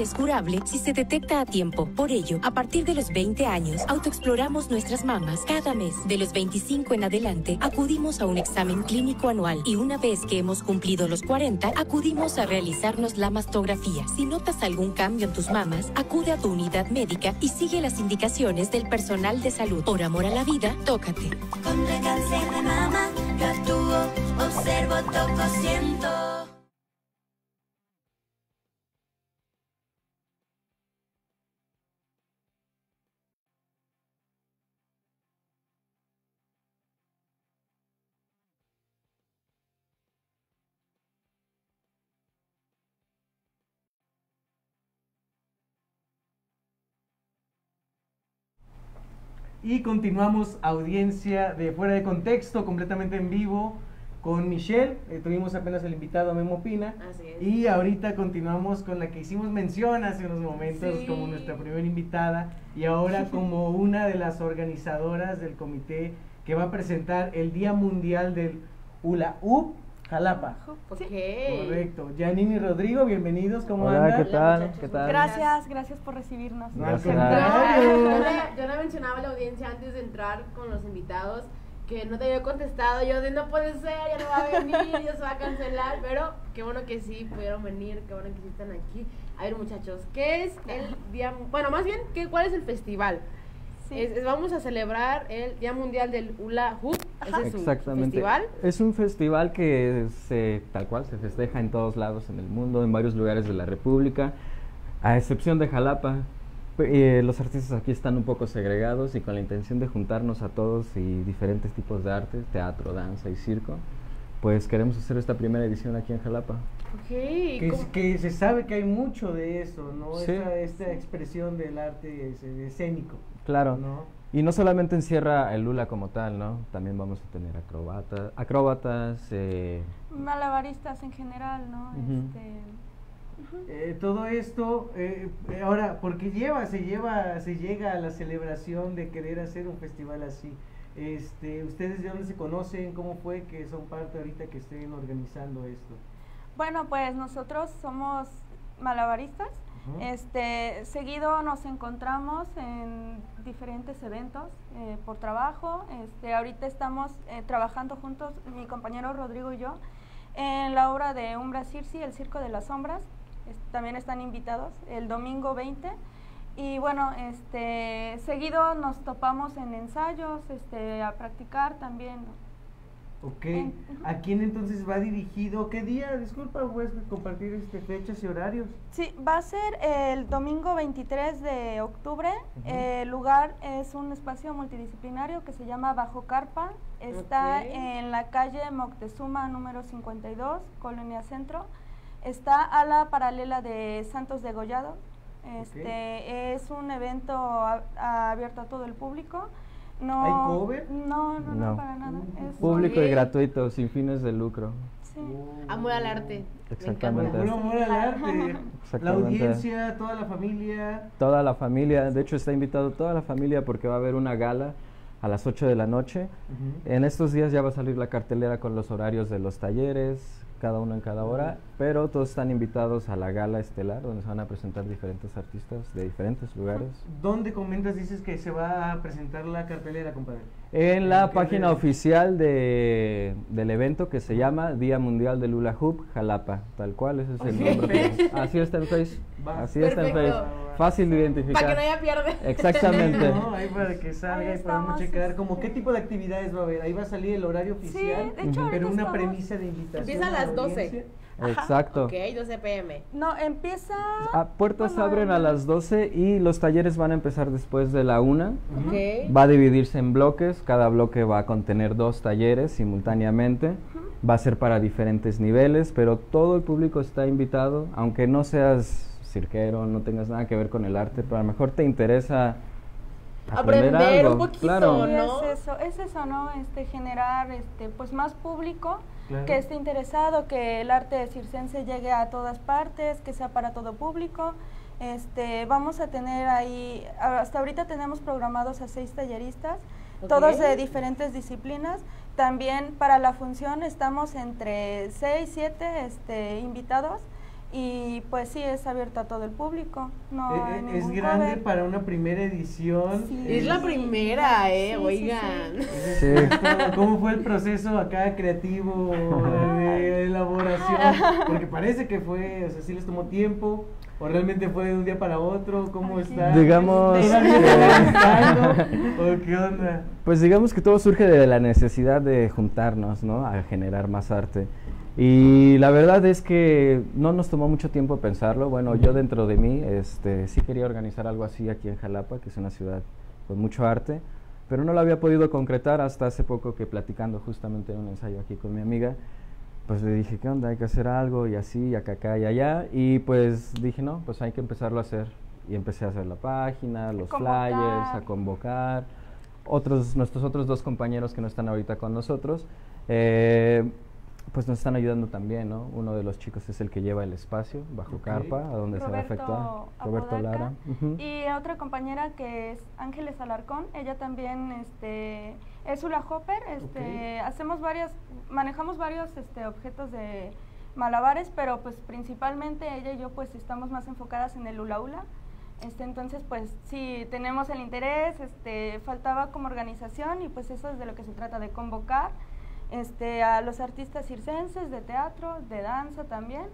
Es curable si se detecta a tiempo. Por ello, a partir de los 20 años, autoexploramos nuestras mamas cada mes. De los 25 en adelante, acudimos a un examen clínico anual y una vez que hemos cumplido los 40, acudimos a realizarnos la mastografía. Si notas algún cambio en tus mamas, acude a tu unidad médica y sigue las indicaciones del personal de salud. Por amor a la vida, tócate. Contra cáncer de mama, observo, toco, siento. Y continuamos audiencia de fuera de contexto, completamente en vivo con Michelle. Eh, tuvimos apenas el invitado Memo Pina. Así es. Y ahorita continuamos con la que hicimos mención hace unos momentos Sí. como nuestra primera invitada y ahora como una de las organizadoras del comité que va a presentar el Día Mundial del Hula Hoop Jalapa. Ok. Correcto. Janine y Rodrigo, bienvenidos. ¿Cómo Hola, andan? ¿qué tal? muchachos, ¿Qué tal? Gracias, gracias por recibirnos. Gracias. Yo le, yo le mencionaba a la audiencia antes de entrar con los invitados que no te había contestado. Yo de no puede ser, ya no va a venir, ya se va a cancelar. Pero qué bueno que sí pudieron venir, qué bueno que sí están aquí. A ver, muchachos, ¿qué es el día? Bueno, más bien, ¿qué, ¿cuál es el festival? Sí. Es- es- vamos a celebrar el Día Mundial del Hula Hoop. Ese es Exactamente. festival. Es un festival que se, tal cual se festeja en todos lados en el mundo, en varios lugares de la República, a excepción de Jalapa. Eh, los artistas aquí están un poco segregados y con la intención de juntarnos a todos y diferentes tipos de artes, teatro, danza y circo, pues queremos hacer esta primera edición aquí en Jalapa. Ok. Que, ¿cómo- que se sabe que hay mucho de eso, ¿no? Sí. Esta, esta expresión del arte es- escénico. Claro. ¿no? Y no solamente encierra el Lula como tal, ¿no? También vamos a tener acrobatas, acróbatas eh, Malabaristas en general, ¿no? Este, Eh, todo esto, eh, eh, ahora, porque lleva, se lleva, se llega a la celebración de querer hacer un festival así. Este, ¿Ustedes de dónde se conocen? ¿Cómo fue que son parte ahorita que estén organizando esto? Bueno, pues nosotros somos malabaristas. Este, seguido nos encontramos en diferentes eventos eh, por trabajo. Este, ahorita estamos eh, trabajando juntos, mi compañero Rodrigo y yo, en la obra de Umbra Circi, el Circo de las Sombras. También están invitados el domingo 20. Y bueno, este, seguido nos topamos en ensayos, este, a practicar también. Ok. ¿a quién entonces va dirigido? ¿Qué día? Disculpa, ¿puedes compartir este, fechas y horarios? Sí, va a ser el domingo 23 de octubre. El lugar es un espacio multidisciplinario que se llama Bajo Carpa. Está en la calle Moctezuma número 52, Colonia Centro. Está a la paralela de Santos de Gollado. Este es un evento a- a- abierto a todo el público. No, ¿Hay cover? No, no, no, No. para nada. Es- público y gratuito, sin fines de lucro. sí. Amor al arte. Me Exactamente. amor al arte. La audiencia, toda la familia. Toda la familia, de hecho está invitado toda la familia porque va a haber una gala a las 8 de la noche. En estos días ya va a salir la cartelera con los horarios de los talleres, cada uno en cada hora, pero todos están invitados a la gala estelar, donde se van a presentar diferentes artistas de diferentes lugares. ¿Dónde comentas, dices que se va a presentar la cartelera, compadre? En la ¿En qué página oficial de, del evento que se llama Día Mundial del Hula Hoop Jalapa, tal cual, ese es el Ok. nombre. que- Así está en Face. Va. Así está en Perfecto. Face. Fácil de identificar. Para que no haya pierde. Exactamente. No, ahí para que salga Ahí y podamos checar como qué tipo de actividades va a haber. Ahí va a salir el horario Sí, oficial, de hecho, pero ahorita una estamos- premisa de invitación. Empieza a las la 12. audiencia. Exacto. Ok, 12 pm. No, empieza... Ah, puertas bueno, abren a las 12 y los talleres van a empezar después de la 1. Ok. Va a dividirse en bloques, cada bloque va a contener dos talleres simultáneamente. Va a ser para diferentes niveles, pero todo el público está invitado, aunque no seas cirquero, no tengas nada que ver con el arte, pero a lo mejor te interesa aprender, Aprender algo. un poquito, claro. ¿no? es eso, es eso, ¿no? Este, generar este, pues más público Claro. que esté interesado, que el arte circense llegue a todas partes, que sea para todo público. Este, vamos a tener ahí, hasta ahorita tenemos programados a seis talleristas, todos de diferentes disciplinas. También para la función estamos entre seis, siete este, invitados y pues sí es abierto a todo el público. No Eh, hay eh, es grande cover. para una primera edición. Sí. Es la primera, eh, Sí, oigan. Sí. ¿Cómo- ¿Cómo fue el proceso acá creativo de elaboración? Porque parece que fue, o sea, sí les tomó tiempo, o realmente fue de un día para otro, ¿cómo está? Digamos ¿Todavía que-? ¿O qué onda? Pues digamos que todo surge de la necesidad de juntarnos, ¿no? A generar más arte. Y la verdad es que no nos tomó mucho tiempo pensarlo. Bueno, yo dentro de mí, este, sí quería organizar algo así aquí en Jalapa, que es una ciudad con mucho arte, pero no lo había podido concretar hasta hace poco que platicando justamente en un ensayo aquí con mi amiga, pues le dije, ¿qué onda? Hay que hacer algo y así, y acá, acá y allá. Y pues dije, no, pues hay que empezarlo a hacer. Y empecé a hacer la página, los Convocar. flyers, a convocar. Otros, nuestros otros dos compañeros que no están ahorita con nosotros, eh, pues nos están ayudando también, ¿no? Uno de los chicos es el que lleva el espacio bajo carpa, a donde se va a efectuar. Roberto Apodaca. Lara. Y otra compañera que es Ángeles Alarcón, ella también este, es hula hopper, este, hacemos varias, manejamos varios este, objetos de malabares, pero pues principalmente ella y yo pues estamos más enfocadas en el hula hula. Este, entonces, pues sí, tenemos el interés, este, faltaba como organización y pues eso es de lo que se trata, de convocar este, a los artistas circenses de teatro, de danza también.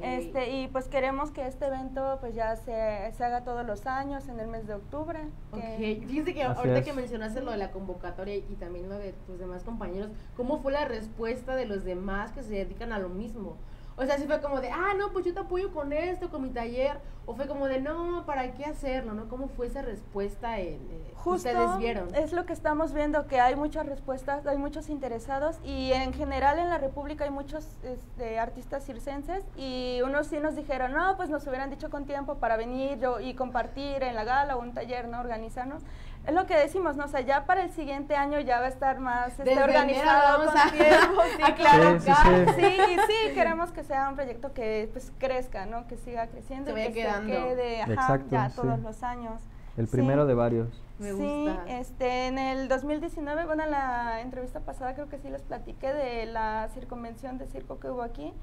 Este, y pues queremos que este evento pues ya se, se haga todos los años en el mes de octubre. que- Ok, fíjense que Así ahorita es. que mencionaste lo de la convocatoria y también lo de tus demás compañeros, ¿cómo fue la respuesta de los demás que se dedican a lo mismo? O sea, si fue como de, ah, no, pues yo te apoyo con esto, con mi taller, o fue como de, no, ¿para qué hacerlo? ¿No? ¿Cómo fue esa respuesta en, eh, Justo ustedes vieron? es lo que estamos viendo, que hay muchas respuestas, hay muchos interesados y en general en la República hay muchos este, artistas circenses y unos sí nos dijeron, no, pues nos hubieran dicho con tiempo para venir yo, y compartir en la gala o un taller, ¿no? Organizarnos. Es lo que decimos, ¿no? O sea, ya para el siguiente año ya va a estar más este, Desde organizado vamos con a- tiempo, sí, a claro. Sí, sí, sí. Sí, y sí, queremos que sea un proyecto que pues crezca, ¿no? Que siga creciendo Se y que quedando. se quede ajá, Exacto, ya sí. todos los años. El Sí. primero de varios. Me sí, gusta. este, en el 2019, bueno, en la entrevista pasada creo que sí les platiqué de la circunvención de circo que hubo aquí.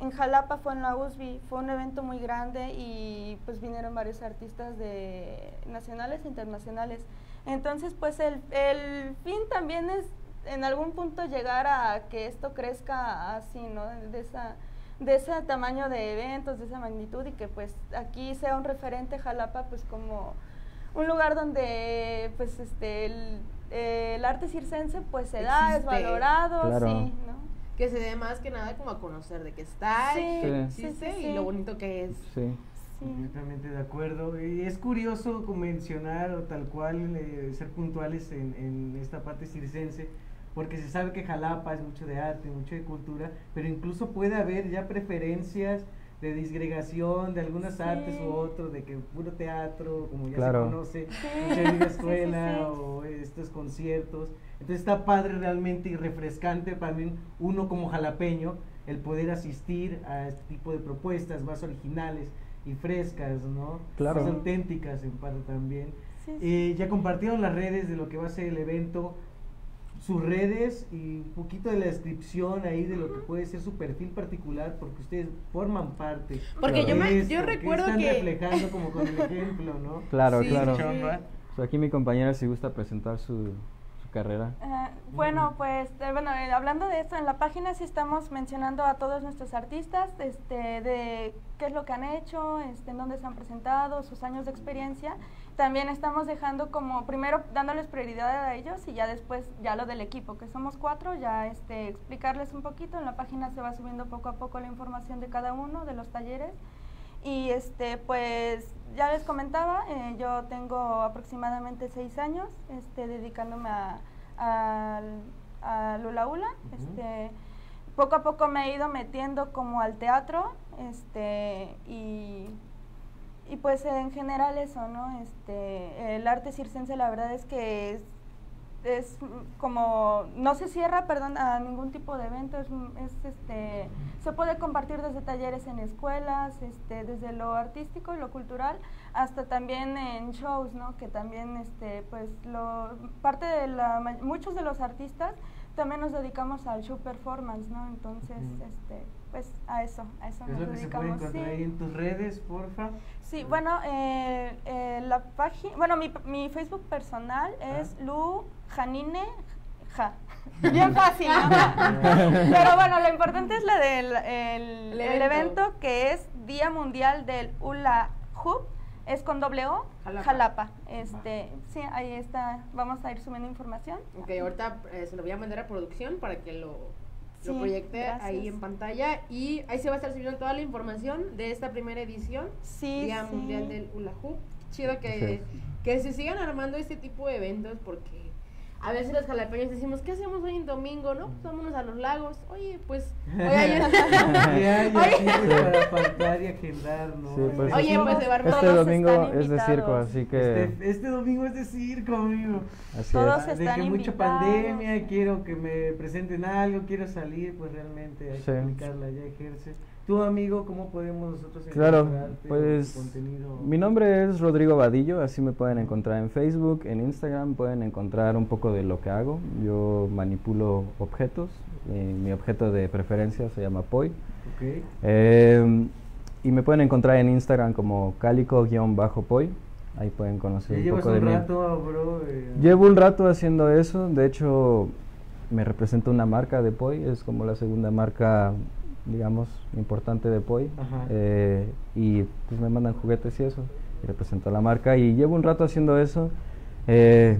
En Jalapa fue en la USB, fue un evento muy grande y pues vinieron varios artistas de nacionales e internacionales. Entonces, pues el, el fin también es en algún punto llegar a que esto crezca así, ¿no? De esa de ese tamaño de eventos, de esa magnitud y que pues aquí sea un referente Jalapa pues como un lugar donde pues este el, eh, el arte circense pues se da, es valorado, Claro. sí, ¿no? Que se dé más que nada como a conocer de que está, Sí, que Sí. existe sí, sí, y lo bonito que es. Sí. Sí. Completamente de acuerdo. Y es curioso mencionar o tal cual eh, ser puntuales en, en esta parte circense, porque se sabe que Jalapa es mucho de arte, mucho de cultura, pero incluso puede haber ya preferencias de disgregación de algunas Sí. artes u otros, de que puro teatro, como ya Claro. se conoce, Sí. mucha vida Sí, sí, escuela sí. o estos conciertos. Entonces está padre realmente y refrescante para mí, uno como jalapeño, el poder asistir a este tipo de propuestas más originales y frescas, ¿no? Claro. Más auténticas en parte también. Sí, Sí. Eh, ya compartieron las redes de lo que va a ser el evento, sus redes y un poquito de la descripción ahí de lo que puede ser su perfil particular, porque ustedes forman parte. Porque de yo me- esto, yo recuerdo están que- reflejando como con el ejemplo, ¿no? Claro, Sí, claro. sí. Pues aquí mi compañera si gusta presentar su carrera. Eh, bueno, pues eh, bueno, eh, hablando de esto, en la página sí estamos mencionando a todos nuestros artistas, este, de qué es lo que han hecho, este, en dónde se han presentado, sus años de experiencia. También estamos dejando como, primero dándoles prioridad a ellos y ya después ya lo del equipo, que somos cuatro, ya este, explicarles un poquito. En la página se va subiendo poco a poco la información de cada uno de los talleres. Y este, pues ya les comentaba, eh, yo tengo aproximadamente seis años este, dedicándome a, al- a Lula Ula. este, poco a poco me he ido metiendo como al teatro este, y, y pues en general eso, ¿no? Este, el arte circense la verdad es que es, es como no se cierra perdón a ningún tipo de evento es, es, este se puede compartir desde talleres en escuelas este desde lo artístico y lo cultural hasta también en shows no que también este pues lo parte de la muchos de los artistas también nos dedicamos al show performance no entonces este pues a eso a eso Es nos lo que se puede dedicamos encontrar sí. ahí en tus redes, porfa. Sí, bueno, eh, eh, la página, bueno, mi, mi Facebook personal es Lu Janine Ja. Bien fácil, ¿no? Pero bueno, lo importante es la del el, El el evento. evento que es Día Mundial del Hula Hoop. Es con doble O, Jalapa. Jalapa. Este, sí, ahí está. Vamos a ir subiendo información. Ok, ahorita eh, se lo voy a mandar a producción para que lo, lo Sí, proyecte gracias. ahí en pantalla y ahí se va a estar subiendo toda la información de esta primera edición, Sí, Día sí. Mundial del Hula Hoop. Chido que, que se sigan armando este tipo de eventos porque a veces los jalapeños decimos, ¿qué hacemos hoy en domingo, no? Pues vámonos a los lagos. Oye, pues, ya Oye. tienes para apartar y agendar, ¿no? Sí, pues, Oye, este- pues, de barba- este todos domingo están es de circo, así que Este, este domingo es de circo, amigo. así Todos es. de están que mucha pandemia, quiero que me presenten algo, quiero salir, pues realmente hay Sí. que aplicarla, ya ejerce. Tú, amigo, ¿cómo podemos nosotros Claro, pues contenido? mi nombre es Rodrigo Vadillo, así me pueden encontrar en Facebook, en Instagram, pueden encontrar un poco de lo que hago. Yo manipulo objetos, eh, mi objeto de preferencia se llama Poi. Ok. Eh, y me pueden encontrar en Instagram como cálico-poi, ahí pueden conocer un poco de un mí. rato, bro. eh, Llevo un rato haciendo eso, de hecho me representa una marca de Poi, es como la segunda marca, digamos, importante de Poi. Eh, y pues me mandan juguetes y eso, y represento la marca y llevo un rato haciendo eso. Eh,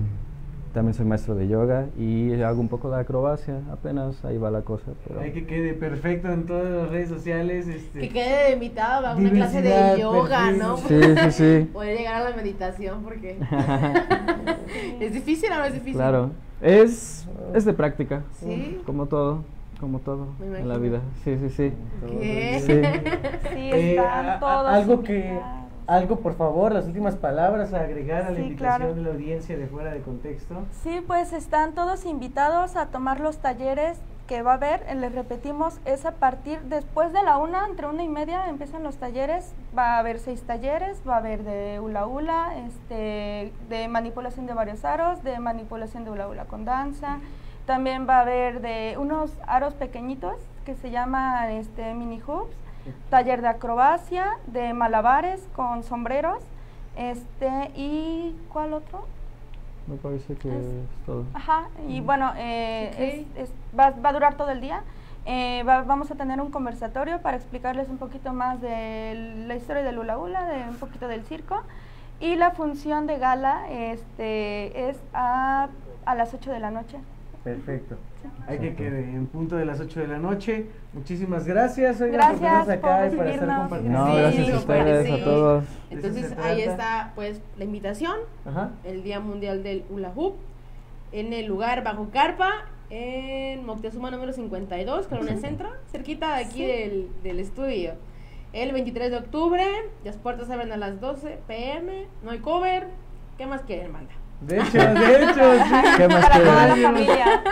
también soy maestro de yoga y hago un poco de acrobacia, apenas ahí va la cosa. Pero... Hay que quede perfecto en todas las redes sociales. Este, que quede de invitado a una clase de yoga, perfil. ¿no? Sí, sí, sí. Poder llegar a la meditación porque es difícil o no es difícil. Claro, es, es de práctica, Sí. como todo, como todo en la vida. Sí, sí, sí. ¿Qué? Sí. Sí, Eh, están todos algo que invitados. algo por favor las últimas palabras a agregar a la Sí, invitación claro. de la audiencia de fuera de contexto Sí, pues están todos invitados a tomar los talleres que va a haber. Eh, Les repetimos, es a partir después de la una, entre una y media empiezan los talleres. Va a haber seis talleres, va a haber de hula hula, este, de manipulación de varios aros, de manipulación de hula hula con danza. También va a haber de unos aros pequeñitos que se llaman este, mini hoops, taller de acrobacia, de malabares con sombreros, este y ¿cuál otro? Me parece que Es- es todo. Ajá, y bueno, eh, Ok. es- es- va, va a durar todo el día. Eh, va- vamos a tener un conversatorio para explicarles un poquito más de la historia del hula hula, de un poquito del circo. Y la función de gala este, es a, a las 8 de la noche. Perfecto hay que quede en punto de las 8 de la noche muchísimas gracias oigan, por Gracias por acá y para estar recibirnos. compartiendo No, Sí, gracias a súper, ustedes, sí. a todos. Entonces ahí está pues la invitación, Ajá. el Día Mundial del Hula Hoop, en el lugar Bajo Carpa, en Moctezuma número 52, Colonia Centro, cerquita de aquí del, del estudio. El 23 de octubre, las puertas abren a las 12 pm, no hay cover, ¿qué más quieren, banda? De hecho de hecho sí ¿Qué más Para toda la quieren? familia.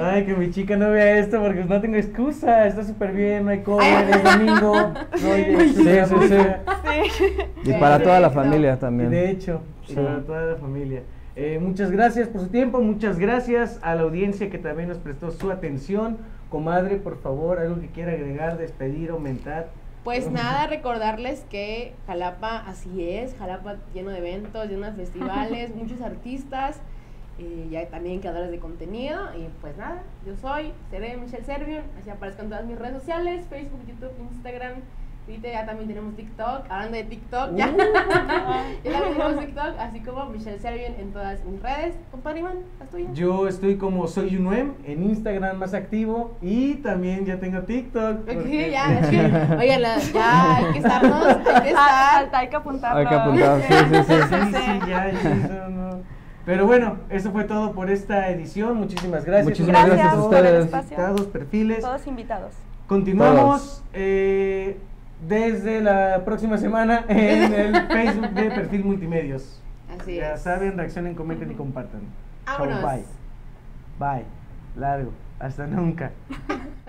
Ay, que mi chica no vea esto porque no tengo excusa. Está súper bien, no hay cover, es domingo. No hay Sí, sí, sí. Y para toda la familia Y también. de hecho, y para toda la familia. Eh, muchas gracias por su tiempo, muchas gracias a la audiencia que también nos prestó su atención. Comadre, por favor, algo que quiera agregar, despedir, aumentar. Pues nada, recordarles que Jalapa así es, Jalapa lleno de eventos, lleno de festivales, muchos artistas, eh, ya también creadores de contenido. Y pues nada, yo soy, seré Michelle Servion, así aparezco en todas mis redes sociales, Facebook, YouTube, Instagram, Twitter, ya también tenemos TikTok, hablando de TikTok, ya, ya también tenemos TikTok, así como Michelle Servion en todas mis redes. Compadre Iván, las tuyas. Yo estoy como soy Unuem en Instagram más activo y también ya tengo TikTok. Ok, porque- ya, es que, oigan, la- ya hay que estarnos, hay que Ah, estar. hay que apuntarlo. Hay que apuntar, sí, sí, sí. Sí, sí, ya, ya, eso no. Pero bueno, eso fue todo por esta edición. Muchísimas gracias. Muchísimas gracias a todos ustedes. invitados, perfiles. Todos invitados. Continuamos eh, desde la próxima semana en el Facebook de Perfil Multimedios. Así ya es. saben, reaccionen, comenten y compartan. Vámonos. bye. Bye. Largo. Hasta nunca.